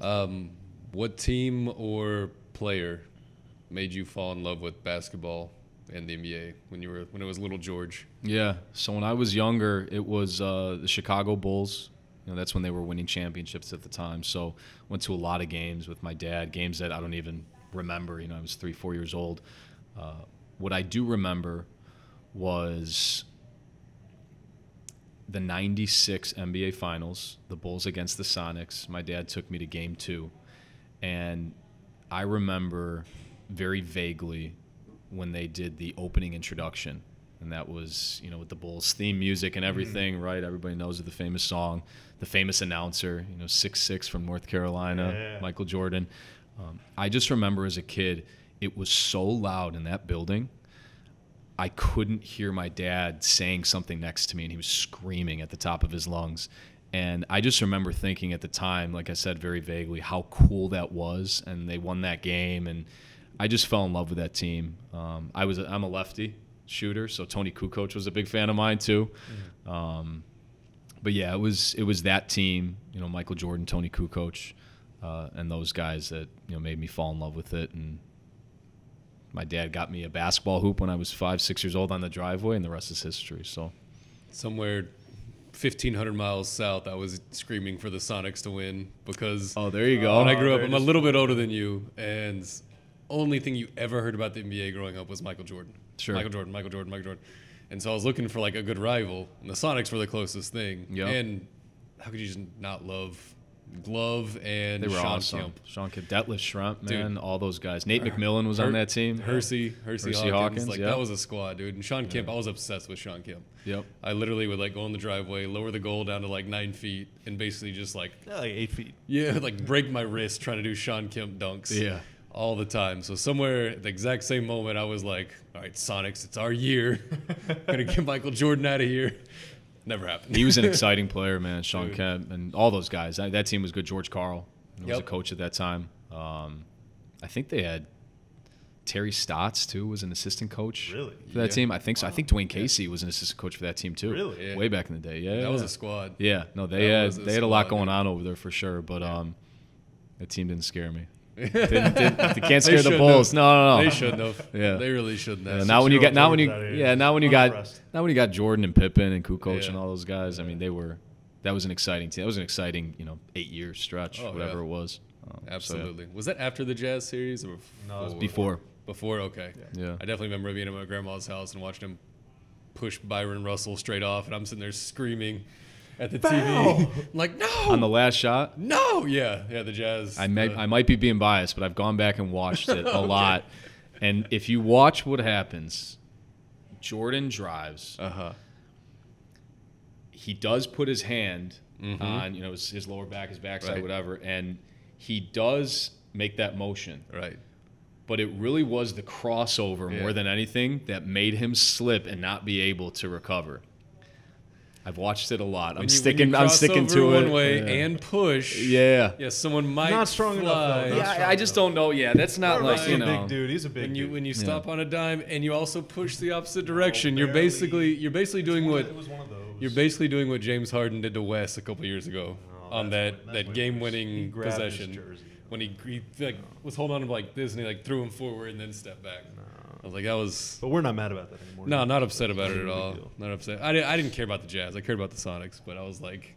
Um, what team or player made you fall in love with basketball and the NBA when you were when it was little George? Yeah. So when I was younger, it was uh, the Chicago Bulls. You know, that's when they were winning championships at the time. So went to a lot of games with my dad, games that I don't even remember. You know, I was three, four years old. Uh, what I do remember was the 96 NBA Finals, the Bulls against the Sonics. My dad took me to game two. And I remember very vaguely when they did the opening introduction. And that was, you know, with the Bulls theme music and everything, right? Everybody knows the famous song, the famous announcer, you know, six six from North Carolina, Yeah. Michael Jordan. Um, I just remember as a kid, it was so loud in that building. I couldn't hear my dad saying something next to me, and he was screaming at the top of his lungs. And I just remember thinking at the time, like I said very vaguely, how cool that was. And they won that game, and I just fell in love with that team. Um, I was a, I'm a lefty shooter, so Toni Kukoc was a big fan of mine too. Um, but yeah, it was it was that team, you know, Michael Jordan, Toni Kukoc, uh, and those guys that you know made me fall in love with it. And my dad got me a basketball hoop when I was five, six years old on the driveway, and the rest is history. So Somewhere 1,500 miles south, I was screaming for the Sonics to win because oh, there you when go. I grew up, I'm a little bit older than you, and only thing you ever heard about the NBA growing up was Michael Jordan. Sure. Michael Jordan, Michael Jordan, Michael Jordan. And so I was looking for like a good rival, and the Sonics were the closest thing. Yep. And how could you just not love Glove and They were Shawn awesome. Kemp? Shawn Kemp, Detlef Schrempf, Dude. man, all those guys. Nate McMillan was on that team. Hersey, Hersey, Hersey Hawkins, Hawkins, like yeah. that was a squad, dude. And Shawn Kemp, I was obsessed with Shawn Kemp. Yep. I literally would like go in the driveway, lower the goal down to like nine feet, and basically just like Yeah, like eight feet. yeah, like break my wrist trying to do Shawn Kemp dunks. Yeah. All the time. So somewhere at the exact same moment, I was like, "All right, Sonics, it's our year. Gonna get Michael Jordan out of here." Never happened. He was an exciting player, man. Shawn Dude. Kemp and all those guys. That, that team was good. George Karl was a coach at that time. Um, I think they had Terry Stotts too was an assistant coach Really? for that Yeah. team. I think so. I think Dwane Casey was an assistant coach for that team too. Really? Yeah. Way back in the day. Yeah, that was a squad. Yeah, no, they That had was a they had a lot going dude. on over there for sure. But um, that team didn't scare me. Didn't, didn't, they can't They scare the shouldn't Bulls. have. No, no, no. They shouldn't have. Yeah. they really shouldn't have. Yeah, now when you got Not when you Jordan's out of yeah here. now when you got Not when you got Jordan and Pippen and Kukoc Yeah. and all those guys, I mean they were that was an exciting team. That was an exciting you know eight year stretch, Oh, whatever yeah. it was. Um, so, yeah. Absolutely. Was that after the Jazz series or No, it was before. Before, okay. Yeah. I definitely remember being at my grandma's house and watching him push Bryon Russell straight off, and I'm sitting there screaming at the TV, like, "No, On the last shot, no!" Yeah, yeah. The Jazz. I may uh, I might be being biased, but I've gone back and watched it a lot. And if you watch what happens, Jordan drives. uh huh. he does put his hand Mhm. on you know his, his lower back, his backside, Right. whatever, and he does make that motion. Right. But it really was the crossover Yeah. more than anything that made him slip and not be able to recover. I've watched it a lot. I'm When you- when sticking. you I'm cross sticking over to one it. way yeah. and push. yeah. Yeah, someone might Not strong enough, though. Not Yeah, strong I, I just enough. don't know. Yeah, that's not Jordan like Russell's you a know. big dude. He's a big when you dude. when you Yeah. stop on a dime and you also push the opposite oh, direction, you're basically you're basically doing what It was one of those. you're basically doing what James Harden did to West a couple years ago Oh, on that that's that game winning He his possession when he, he like was holding on to like this and he like threw him forward and then stepped back. I was like that was But we're not mad about that anymore. no, not upset about it at all. deal. Not upset. I didn't, I didn't care about the Jazz. I cared about the Sonics, but I was like,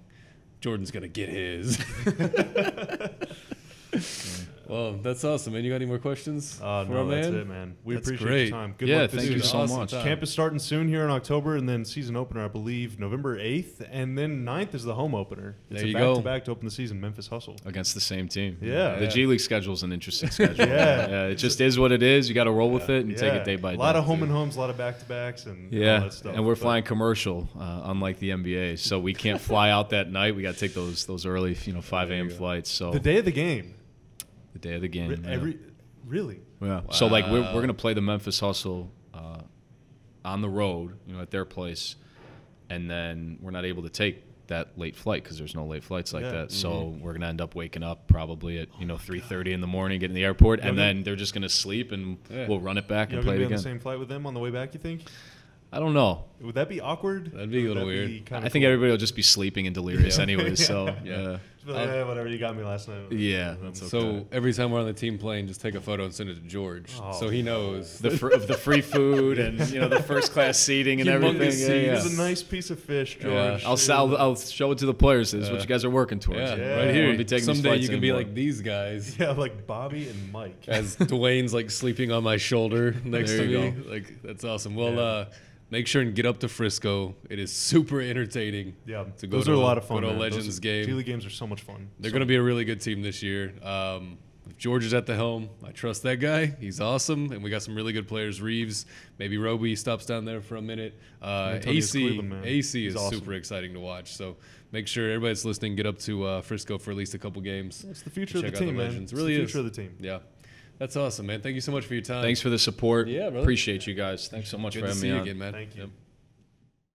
Jordan's gonna get his. well, that's awesome, man. You got any more questions Uh, for no, our that's man? it, man. We That's appreciate great. your time. Good Yeah, luck this thank you season. so Awesome much. time. Camp is starting soon here in October, and then season opener, I believe, November 8th, and then 9th is the home opener. It's There a you go. back-to-back to open the season, Memphis Hustle. against the same team. Yeah. The G League schedule is an interesting schedule. Yeah. it just is what it is. You got to roll with it and take Yeah. it day by day. A lot of home and homes, a lot of back-to-backs, and all Yeah, that stuff. and we're But flying commercial, uh, unlike the NBA. So we can't fly out that night. We got to take those those early, you know, 5 a.m. flights. So the day of the game. The day of the game. yeah. Every Really? Yeah. So like we're, we're gonna play the Memphis Hustle uh, on the road, you know, at their place, and then we're not able to take that late flight because there's no late flights like Yeah. that. So we're gonna end up waking up probably at you know 3:30 in the morning, getting to the airport, and Yeah, then they're just gonna sleep, and Yeah. we'll run it back You're and play be it on the again. same flight with them on the way back. You think? I don't know. Would that be awkward? That'd be a little weird. be kinda I think cool? everybody will just be sleeping and delirious Yeah. anyways. So Yeah. Like, "Eh, whatever. You got me last night. yeah, okay. So every time we're on the team plane, just take a photo and send it to George, Oh. so he knows. the fr- of the free food and you know the first class seating and Humongous everything. Yeah, yeah. A nice piece of fish, George. Yeah. I'll, I'll, I'll show it to the players. This is what you guys are working towards. yeah, right here. be taking Someday you can be like these guys. Yeah, like Bobby and Mike. As Dwayne's like sleeping on my shoulder next There to me, go. like that's awesome. Well, uh, make sure and get up to Frisco. It is super entertaining. Yeah, to go those to are a lot of fun. Go to a. Legends Those game. G League games are so much fun. They're So- going to be a really good team this year. Um, if George is at the helm, I trust that guy. He's awesome, and we got some really good players. Reaves, maybe Roby stops down there for a minute. Uh, AC, AC He's is awesome. super exciting to watch. So make sure everybody that's listening get up to uh, Frisco for at least a couple games. It's the future of the out the team, man. It's Really the is. future of the team. Yeah, that's awesome, man. Thank you so much for your time. Thanks for the support. Yeah, brother. Appreciate you guys. Thanks so much Good for to having see me you on. again, man. Thank you. Yep.